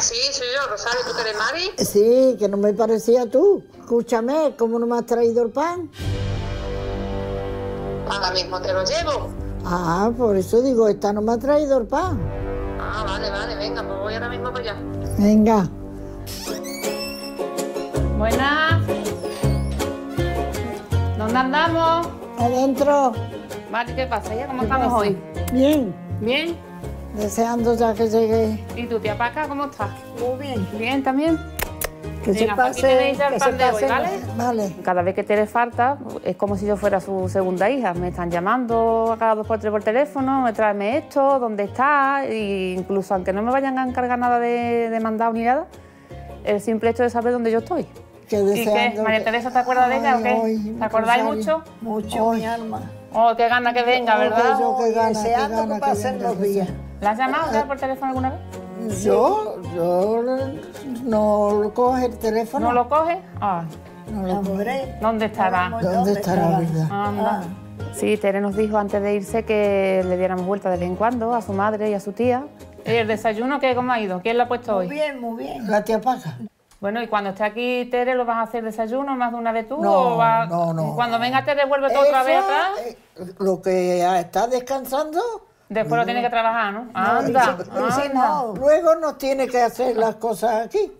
Sí, soy yo, Rosario. ¿Tú que eres Mari? Sí, que no me parecía tú. Escúchame, ¿cómo no me has traído el pan? Ahora mismo te lo llevo. Ah, por eso digo, esta no me ha traído el pan. Ah, vale, vale, venga, pues voy ahora mismo para allá. Venga. Buenas. ¿Dónde andamos? Adentro. Vale, ¿qué pasa? ¿Ya cómo ¿Qué estamos pasa? hoy? Bien. ¿Bien? Deseando ya que llegue. ¿Y tú, tía Paca, cómo estás? Muy bien. ¿Bien también? Que Venga, pase. tenéis ya el que pan se de hoy, pase. ¿vale? Vale. Cada vez que Tere falta, es como si yo fuera su segunda hija. Me están llamando a cada dos por tres por teléfono, me tráeme esto, dónde está, e incluso aunque no me vayan a encargar nada de, de mandado ni nada, el simple hecho de saber dónde yo estoy. ¿Y qué? ¿María que- Teresa te acuerdas de ella o qué? ¿Te acordáis mucho? Mucho, mi alma. Oh, qué gana que venga, Oh, ¿verdad? que yo, qué gana, qué Deseando gana que que pasen venga, los días. ¿La has llamado ya por teléfono alguna vez? Yo, yo no lo coge el teléfono. ¿No lo coge? Ah. No lo coge. ¿Dónde estará? ¿Dónde estará, verdad? Anda. Sí, Tere nos dijo antes de irse que le diéramos vuelta de vez en cuando a su madre y a su tía. ¿Y el desayuno qué, cómo ha ido? ¿Quién lo ha puesto hoy? bien, muy bien. La tía Paca. Bueno, y cuando esté aquí Tere, ¿lo vas a hacer desayuno más de una vez tú? No, o va- no, no. Cuando venga Tere, vuelve otra vez atrás. eh, Lo que está descansando. Después lo tiene que trabajar, ¿no? No, Anda, si anda. no, luego no tiene que hacer las cosas aquí.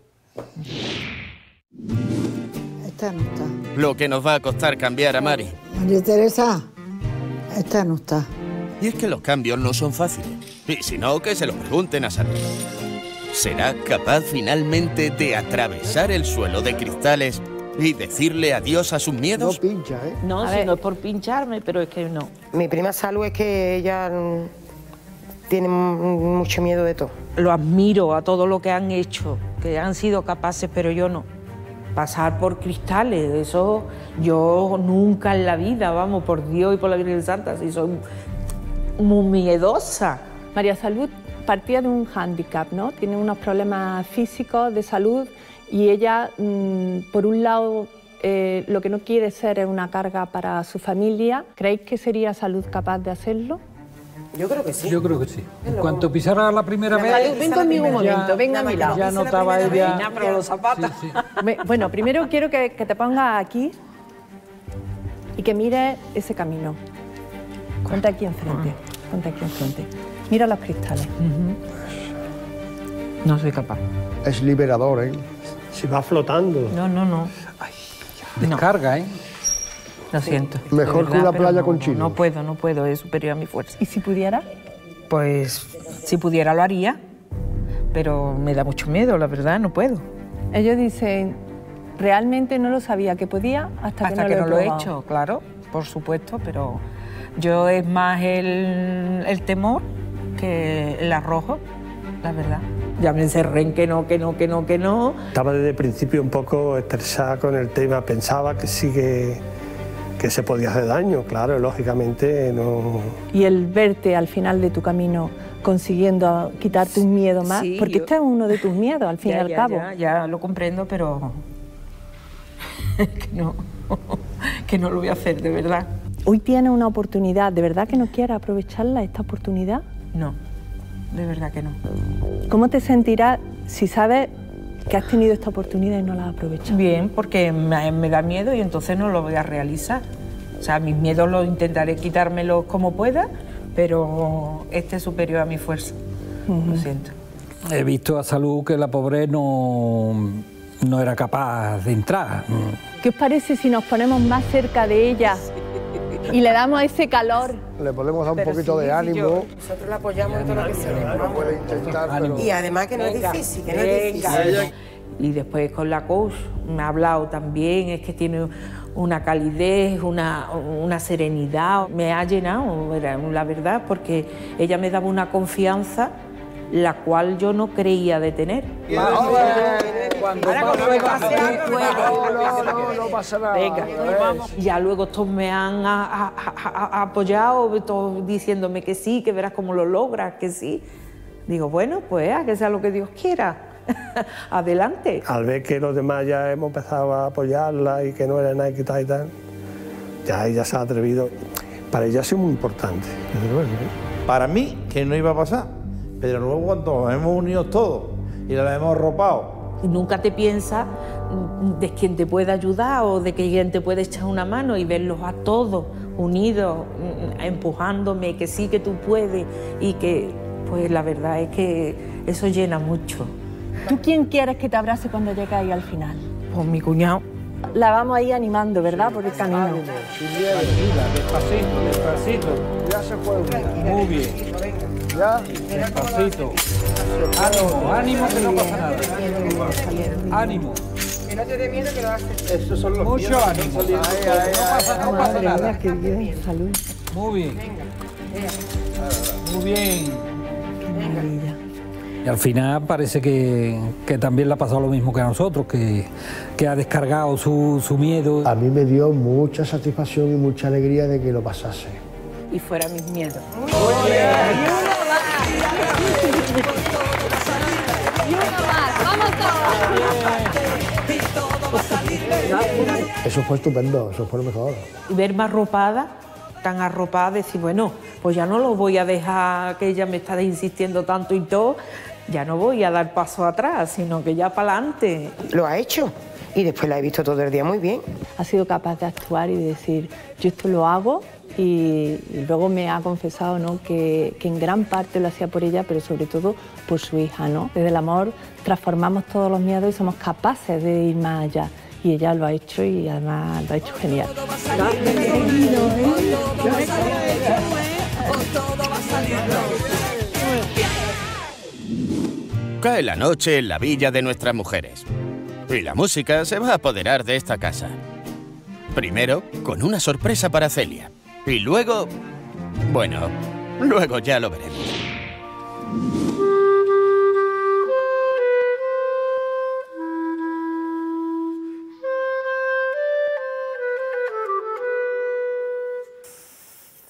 Esta no está. Lo que nos va a costar cambiar a Mari. María Teresa, esta no está. Y es que los cambios no son fáciles. Y si no, que se lo pregunten a Salud. ¿Será capaz finalmente de atravesar el suelo de cristales y decirle adiós a sus miedos? No pincha, ¿eh? No, si no es por pincharme, pero es que no. Mi prima Salud es que ella tiene mm, mucho miedo de todo. Lo admiro a todo lo que han hecho, que han sido capaces, pero yo no. Pasar por cristales, eso yo nunca en la vida, vamos, por Dios y por la Virgen Santa, si soy muy miedosa. María Salud partía de un hándicap, ¿no? Tiene unos problemas físicos de salud y ella, mm, por un lado, eh, lo que no quiere ser es una carga para su familia. ¿Creéis que sería Salud capaz de hacerlo? Yo creo que sí. Yo creo que sí. En cuanto pisara la primera vez. ven conmigo un ya- momento, ven a mi lado. Ya notaba ella. Me- Bueno, primero quiero que, que te pongas aquí y que mires ese camino. Ponte aquí enfrente, ponte aquí enfrente. Mira los cristales. No soy capaz. Es liberador, ¿eh? Se va flotando. No, no, no. Descarga, ¿eh? Lo siento. Mejor de que una playa no, con no, chino. No puedo, no puedo, es superior a mi fuerza. ¿Y si pudiera? Pues si pudiera lo haría, pero me da mucho miedo, la verdad, no puedo. Ellos dicen, realmente no lo sabía que podía hasta, Hasta que no lo he, he probado". hecho, claro, por supuesto, pero yo es más el, el temor que el arrojo, la verdad. Ya me encerré en que no, que no, que no, que no. Estaba desde el principio un poco estresada con el tema, pensaba que sí que, que se podía hacer daño, claro, lógicamente no... Y el verte al final de tu camino consiguiendo quitarte un miedo más, Sí, porque yo- este es uno de tus miedos, al fin Ya, y al ya, cabo. Ya, ya lo comprendo, pero que no, que no lo voy a hacer, de verdad. Hoy tienes una oportunidad, ¿de verdad que no quieres aprovecharla, esta oportunidad? No, de verdad que no. ¿Cómo te sentirás si sabes que has tenido esta oportunidad y no la has aprovechado? Bien, porque me, me da miedo y entonces no lo voy a realizar. O sea, mis miedos los intentaré quitármelos como pueda, pero este es superior a mi fuerza. Lo siento. He visto a Salud que la pobre no, no era capaz de entrar. ¿Qué os parece si nos ponemos más cerca de ella y le damos ese calor? Le podemos dar un Pero poquito sí, de ánimo. yo- Nosotros la apoyamos en todo lo que sea. Lo puede intentar, pero... Y además que no es difícil, que no es difícil. Y después con la coach me ha hablado también, es que tiene una calidez, una, una serenidad. Me ha llenado, la verdad, porque ella me daba una confianza la cual yo no creía de tener. no pasa nada. Venga, ya luego todos me han a- a- a- a- apoyado, todos diciéndome que sí, que verás cómo lo logras, que sí. Digo, bueno, pues a que sea lo que Dios quiera. Adelante. Al ver que los demás ya hemos empezado a apoyarla y que no era nada que tal y tal, ya ella se ha atrevido. Para ella ha sido muy importante. ¿eh? Para mí, que no iba a pasar. Pero luego cuando nos hemos unido todos y la hemos ropado, Y nunca te piensas de quién te puede ayudar o de quién te puede echar una mano y verlos a todos unidos, mm, empujándome, que sí que tú puedes y que, pues la verdad es que eso llena mucho. ¿Tú quién quieres que te abrace cuando llegue ahí al final? Pues mi cuñado. La vamos ahí animando, ¿verdad? Por el camino. Despacito, despacito. Ya se puede. Muy bien. Ya. Despacito. Ánimo, ánimo que no pasa nada. Ánimo. Que no te dé miedo que lo haces. Esos son los Mucho miedos. ánimo. Ahí, ahí, No pasa, no pasa Madre nada. qué bien, salud. Muy bien. Muy bien. Qué maravilla. Y al final parece que, que también le ha pasado lo mismo que a nosotros, que, que ha descargado su, su miedo. A mí me dio mucha satisfacción y mucha alegría de que lo pasase. Y fuera mis miedos. Eso fue estupendo, eso fue lo mejor. Y verme arropada, tan arropada, decir, bueno, pues ya no lo voy a dejar que ella me está insistiendo tanto y todo, ya no voy a dar paso atrás, sino que ya para adelante. Lo ha hecho y después la he visto todo el día muy bien. Ha sido capaz de actuar y de decir, yo esto lo hago y, y luego me ha confesado ¿no? que, que en gran parte lo hacía por ella, pero sobre todo por su hija. ¿no? Desde el amor transformamos todos los miedos y somos capaces de ir más allá. Y ella lo ha hecho y además lo ha hecho genial. Cae la noche en la villa de nuestras mujeres. Y la música se va a apoderar de esta casa. Primero, con una sorpresa para Celia. Y luego... Bueno, luego ya lo veremos.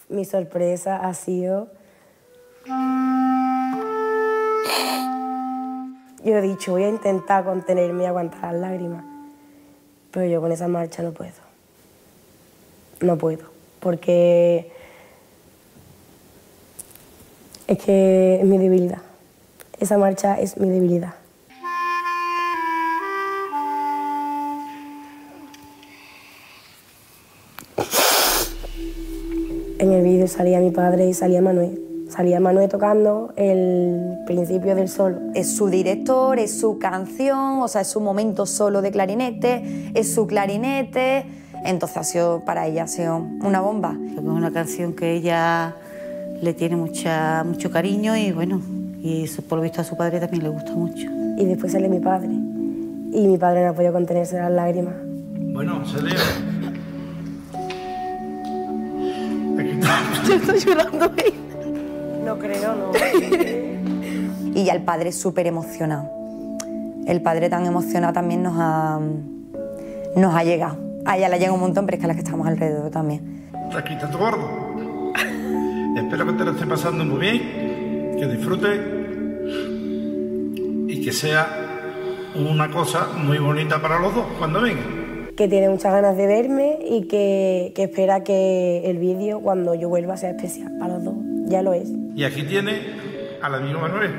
Mi sorpresa ha sido... Yo he dicho, voy a intentar contenerme y aguantar las lágrimas, pero yo con esa marcha no puedo. No puedo, porque es que es mi debilidad. Esa marcha es mi debilidad. En el vídeo salía mi padre y salía Manuel. Salía Manuel tocando el principio del solo. Es su director, es su canción, o sea, es su momento solo de clarinete, es su clarinete. Entonces ha sido, para ella ha sido una bomba. Es una canción que ella le tiene mucha, mucho cariño y bueno, y por lo visto a su padre también le gusta mucho. Y después sale mi padre. Y mi padre no ha podido contenerse las lágrimas. Bueno, Celia. Yo estoy llorando. No creo, no. Y ya el padre súper emocionado. El padre tan emocionado también nos ha, nos ha llegado. A ella le llega un montón, pero es que a las que estamos alrededor también. Aquí está tu gordo. Espero que te lo estés pasando muy bien, que disfrutes y que sea una cosa muy bonita para los dos cuando vengan. Que tiene muchas ganas de verme y que, que espera que el vídeo, cuando yo vuelva, sea especial para los dos. Ya lo es. Y aquí tiene al amigo Manuel.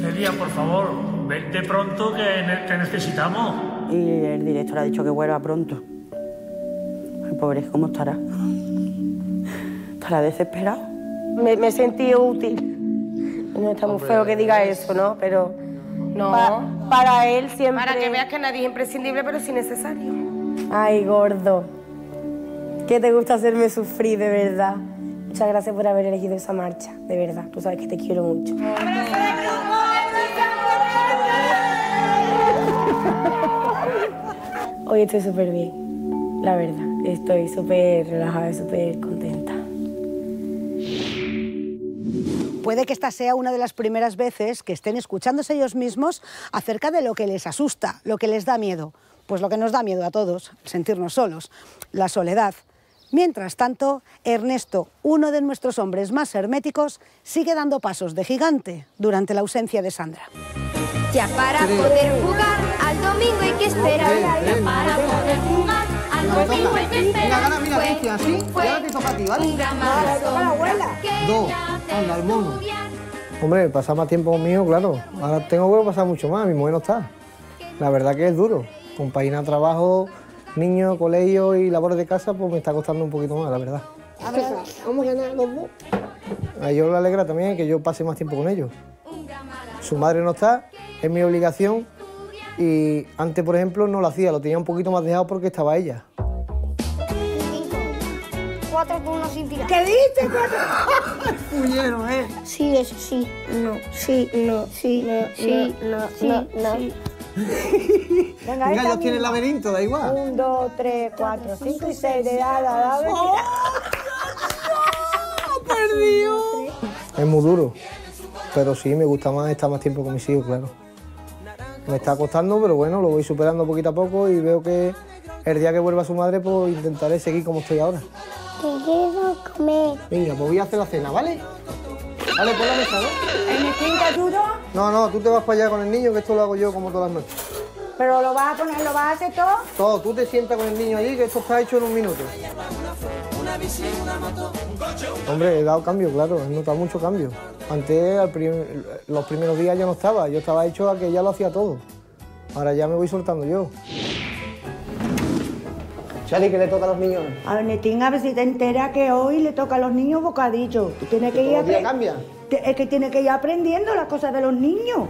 Celia, por favor, vente pronto que te necesitamos. Y el director ha dicho que vuelva pronto. Ay, pobre, ¿cómo estará? Estará desesperado. Me, me he sentido útil. No está muy feo que diga eso, ¿no? Pero No. pa- para él siempre... Para que veas que nadie es imprescindible, pero sí necesario. Ay, gordo. Que te gusta hacerme sufrir, de verdad. Muchas gracias por haber elegido esa marcha, de verdad. Tú sabes que te quiero mucho. Hoy estoy súper bien, la verdad. Estoy súper relajada súper contenta. Puede que esta sea una de las primeras veces que estén escuchándose ellos mismos acerca de lo que les asusta, lo que les da miedo. Pues lo que nos da miedo a todos, sentirnos solos, la soledad. Mientras tanto, Ernesto, uno de nuestros hombres más herméticos, sigue dando pasos de gigante durante la ausencia de Sandra. Ya para poder jugar al domingo hay que esperar. Ya para poder jugar al domingo hay que esperar. Mira, mira, Cristian, ¿sí? Y ahora te toca a ti, ¿vale? Un gran maratón. Dos, anda, al mono. Hombre, pasar más tiempo conmigo, claro. Ahora tengo que pasar mucho más, mi mujer no está. La verdad que es duro. Compaginar trabajo, niños, colegio y labores de casa, pues me está costando un poquito más, la verdad. A ver, vamos a ganar los dos. A ellos le alegra también que yo pase más tiempo con ellos. Su madre no está, es mi obligación y antes, por ejemplo, no lo hacía, lo tenía un poquito más dejado porque estaba ella. Cuatro con uno sin tirar. ¿Qué dices? Cuatro. Puñero, ¿eh? Sí, eso sí. No, sí, no, sí, no, sí, no, sí, no. Venga, Mira, esta ellos tienen misma. laberinto, da igual. Un, dos, tres, cuatro, cinco y seis. De da, da, da, da. perdido! Es muy duro, pero sí, me gusta más estar más tiempo con mis hijos, claro. Me está costando, pero bueno, lo voy superando poquito a poco y veo que el día que vuelva su madre, pues intentaré seguir como estoy ahora. Te quiero comer. Venga, pues voy a hacer la cena, ¿vale? Vale, pon la mesa, ¿no? ¿En te ayudo? No, no, tú te vas para allá con el niño, que esto lo hago yo como todas las noches. ¿Pero lo vas a poner, lo vas a hacer todo? Todo, tú te sientas con el niño allí, que esto está hecho en un minuto. Hombre, he dado cambio, claro, he notado mucho cambio. Antes, prim- los primeros días yo no estaba, yo estaba hecho a que ya lo hacía todo. Ahora ya me voy soltando yo. Chani, que le toca a los niños? A Ernestín, a ver si te enteras que hoy le toca a los niños bocadillo. Tú tienes que ir ¿Todos los días apre- cambia? Es que tienes que ir aprendiendo las cosas de los niños.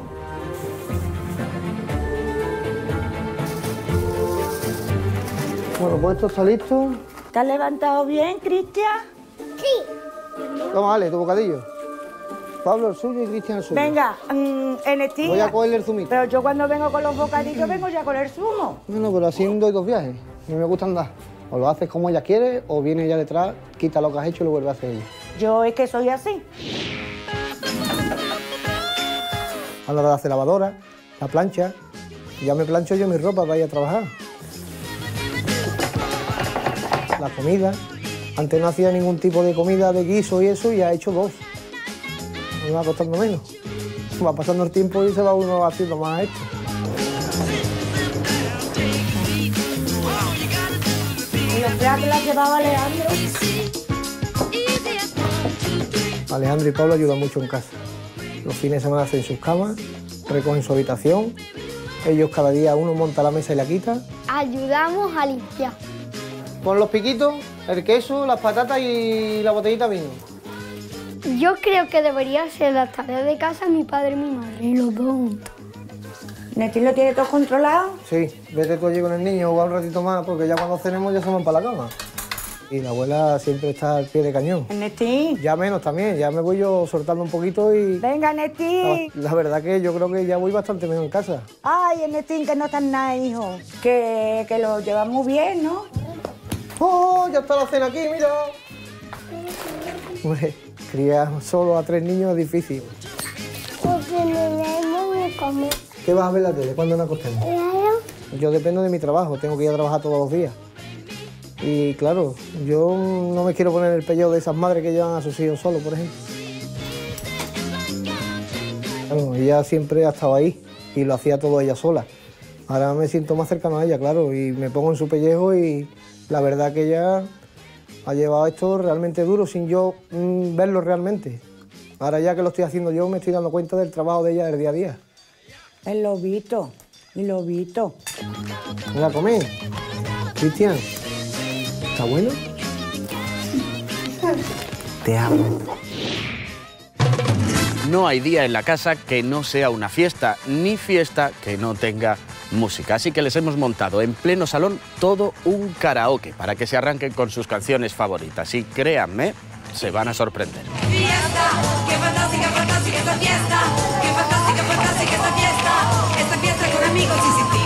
Bueno, pues esto está listo. ¿Te has levantado bien, Cristian? Sí. Toma, Ale, tu bocadillo. Pablo el suyo y Cristian el suyo. Venga, mm, Ernestín. Voy a cogerle el zumito. Pero yo cuando vengo con los bocadillos vengo ya con el zumo. No, no, pero así doy dos viajes. A mí me gusta andar. O lo haces como ella quiere, o viene ella detrás, quita lo que has hecho y lo vuelve a hacer ella. Yo es que soy así. Ahora la hace lavadora, la plancha. Ya me plancho yo mi ropa para ir a trabajar. La comida. Antes no hacía ningún tipo de comida de guiso y eso, y ha hecho dos. Me va costando menos. Va pasando el tiempo y se va uno haciendo más esto. Y los platos las llevaba Alejandro. Alejandro y Pablo ayudan mucho en casa. Los fines de semana hacen sus camas, recogen su habitación. Ellos cada día uno monta la mesa y la quita. Ayudamos a limpiar. Pon los piquitos, el queso, las patatas y la botellita de vino. Yo creo que debería ser las tareas de casa mi padre y mi madre, los dos juntos. ¿Ernestín lo tiene todo controlado? Sí, vete tú allí con el niño, juega un ratito más, porque ya cuando cenemos ya se van para la cama. Y la abuela siempre está al pie de cañón. Ernestín. Ya menos también, ya me voy yo soltando un poquito y... Venga, La, Ernestín. la verdad que yo creo que ya voy bastante mejor en casa. Ay, Ernestín, que no estás nada, hijo. Que, que lo llevas muy bien, ¿no? ¡Oh, ya está la cena aquí, mira! Hombre, criar solo a tres niños es difícil. Porque me damos de comer. ¿Qué vas a ver la tele? ¿Cuándo nos acostemos? Yo dependo de mi trabajo, tengo que ir a trabajar todos los días. Y claro, yo no me quiero poner el pellejo de esas madres que llevan a sus hijos solos, por ejemplo. Ella siempre ha estado ahí y lo hacía todo ella sola. Ahora me siento más cercano a ella, claro, y me pongo en su pellejo y la verdad que ella ha llevado esto realmente duro sin yo mm, verlo realmente. Ahora ya que lo estoy haciendo yo me estoy dando cuenta del trabajo de ella del día a día. El lobito. El lobito. Venga, a comer. Cristian, ¿está bueno? Te amo. No hay día en la casa que no sea una fiesta, ni fiesta que no tenga música. Así que les hemos montado en pleno salón todo un karaoke para que se arranquen con sus canciones favoritas. Y créanme, se van a sorprender. Fiesta, qué fantástica, fantástica esta fiesta. Qué fantástica, fantástica esta fiesta. Amigos y sin ti.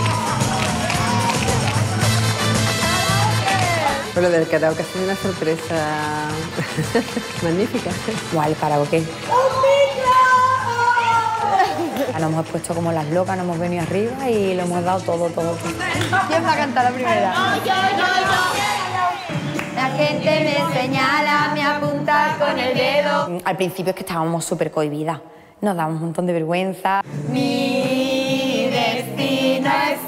Pero del karaoke ha sido una sorpresa magnífica. ¿Cuál karaoke? ¡Conmigo! Nos hemos puesto como las locas, nos hemos venido arriba y lo hemos dado todo, todo. ¿Quién va a cantar la primera? La gente me señala, me apunta con el dedo. Al principio es que estábamos súper cohibidas, nos daba un montón de vergüenza. Mi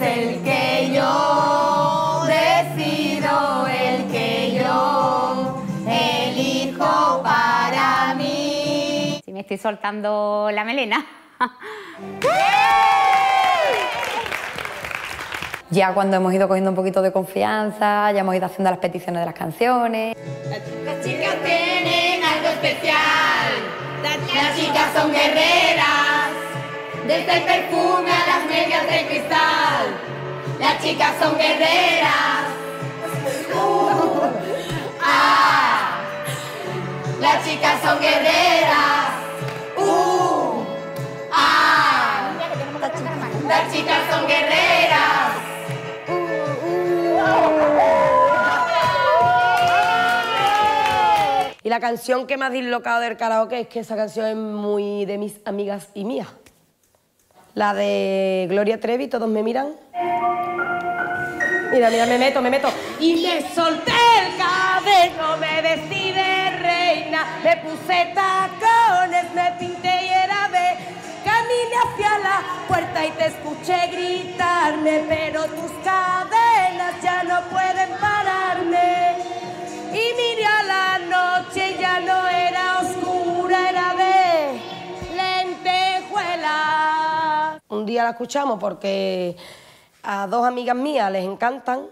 el que yo decido, el que yo elijo para mí. Si me estoy soltando la melena. Ya cuando hemos ido cogiendo un poquito de confianza, ya hemos ido haciendo las peticiones de las canciones. Las chicas tienen algo especial. Las chicas son guerreras. Desde el perfume a las medias de cristal. Las chicas son guerreras. Uh, ah. Las chicas son guerreras. Uh, ah. Las chicas son guerreras. Y la canción que me ha dislocado del karaoke es que esa canción es muy de mis amigas y mía. La de Gloria Trevi, todos me miran. Mira, mira, me meto, me meto. Y me solté el cabello, me vestí de reina, me puse tacones, me pinté y era de caminé hacia la puerta y te escuché gritarme, pero tus cadenas ya no pueden pararme. Y miré a la noche ya no era oscura, era Un día la escuchamos porque a dos amigas mías les encantan.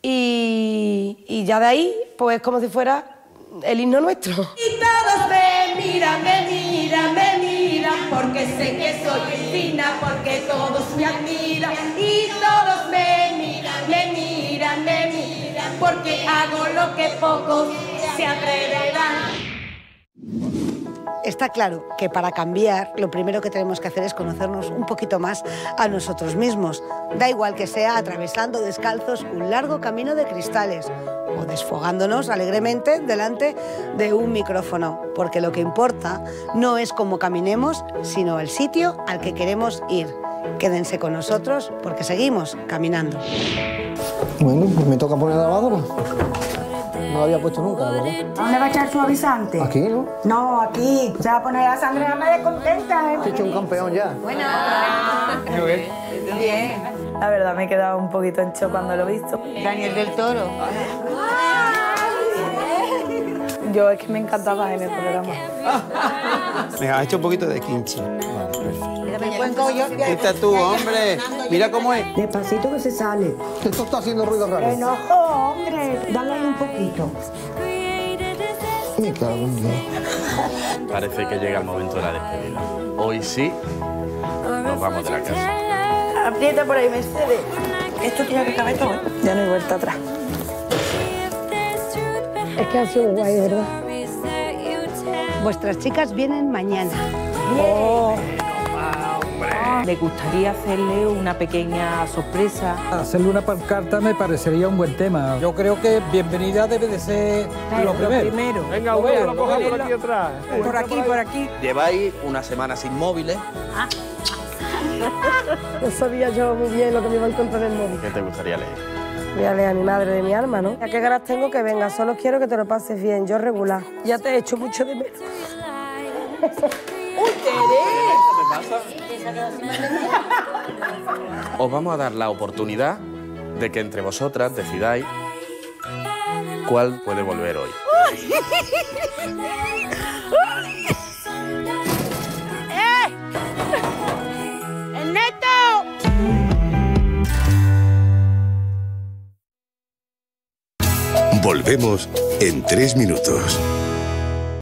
Y, y ya de ahí, pues es como si fuera el himno nuestro. Y todos me miran, me miran, me miran, porque sé que soy fina, porque todos me admiran. Y todos me miran, me miran, me miran, porque hago lo que pocos se atreverán. Está claro que para cambiar lo primero que tenemos que hacer es conocernos un poquito más a nosotros mismos. Da igual que sea atravesando descalzos un largo camino de cristales o desfogándonos alegremente delante de un micrófono, porque lo que importa no es cómo caminemos, sino el sitio al que queremos ir. Quédense con nosotros porque seguimos caminando. Bueno, pues me toca poner la lavadora. No la había puesto nunca, verdad. ¿Dónde va a echar suavizante? Aquí, ¿no? No, aquí. Se va a poner la sangre me de contenta, ¿eh? He hecho un campeón ya. Bien. La verdad me he quedado un poquito en shock cuando lo he visto. Daniel del Toro. Yo es que me encantaba en el programa. Me has hecho un poquito de kimchi. Me cuento yo. Esta tú, hombre. Mira cómo es. Despacito que se sale. Esto está haciendo ruido raro. Enojo, hombre. Dale ahí un poquito. Me cago en Dios. Parece que llega el momento de la despedida. Hoy sí, nos vamos de la casa. Aprieta por ahí, Mercedes. Esto tiene que caber todo. ¿eh? Ya no hay vuelta atrás. Es que ha sido guay, de verdad. Vuestras chicas vienen mañana. Oh. Me gustaría hacerle una pequeña sorpresa. Hacerle una pancarta me parecería un buen tema. Yo creo que bienvenida debe de ser lo primero. Venga, Bueno, lo coja por aquí atrás. Por aquí, por aquí. Lleváis una semana sin móviles. No sabía yo muy bien lo que me iba a encontrar en el móvil. ¿Qué te gustaría leer? Voy a leer a mi madre de mi alma, ¿no? ¿A qué ganas tengo que venga? Solo quiero que te lo pases bien, yo regular. Ya te he hecho mucho de menos. Os vamos a dar la oportunidad de que entre vosotras decidáis cuál puede volver hoy. ¡Ernesto! Volvemos en tres minutos.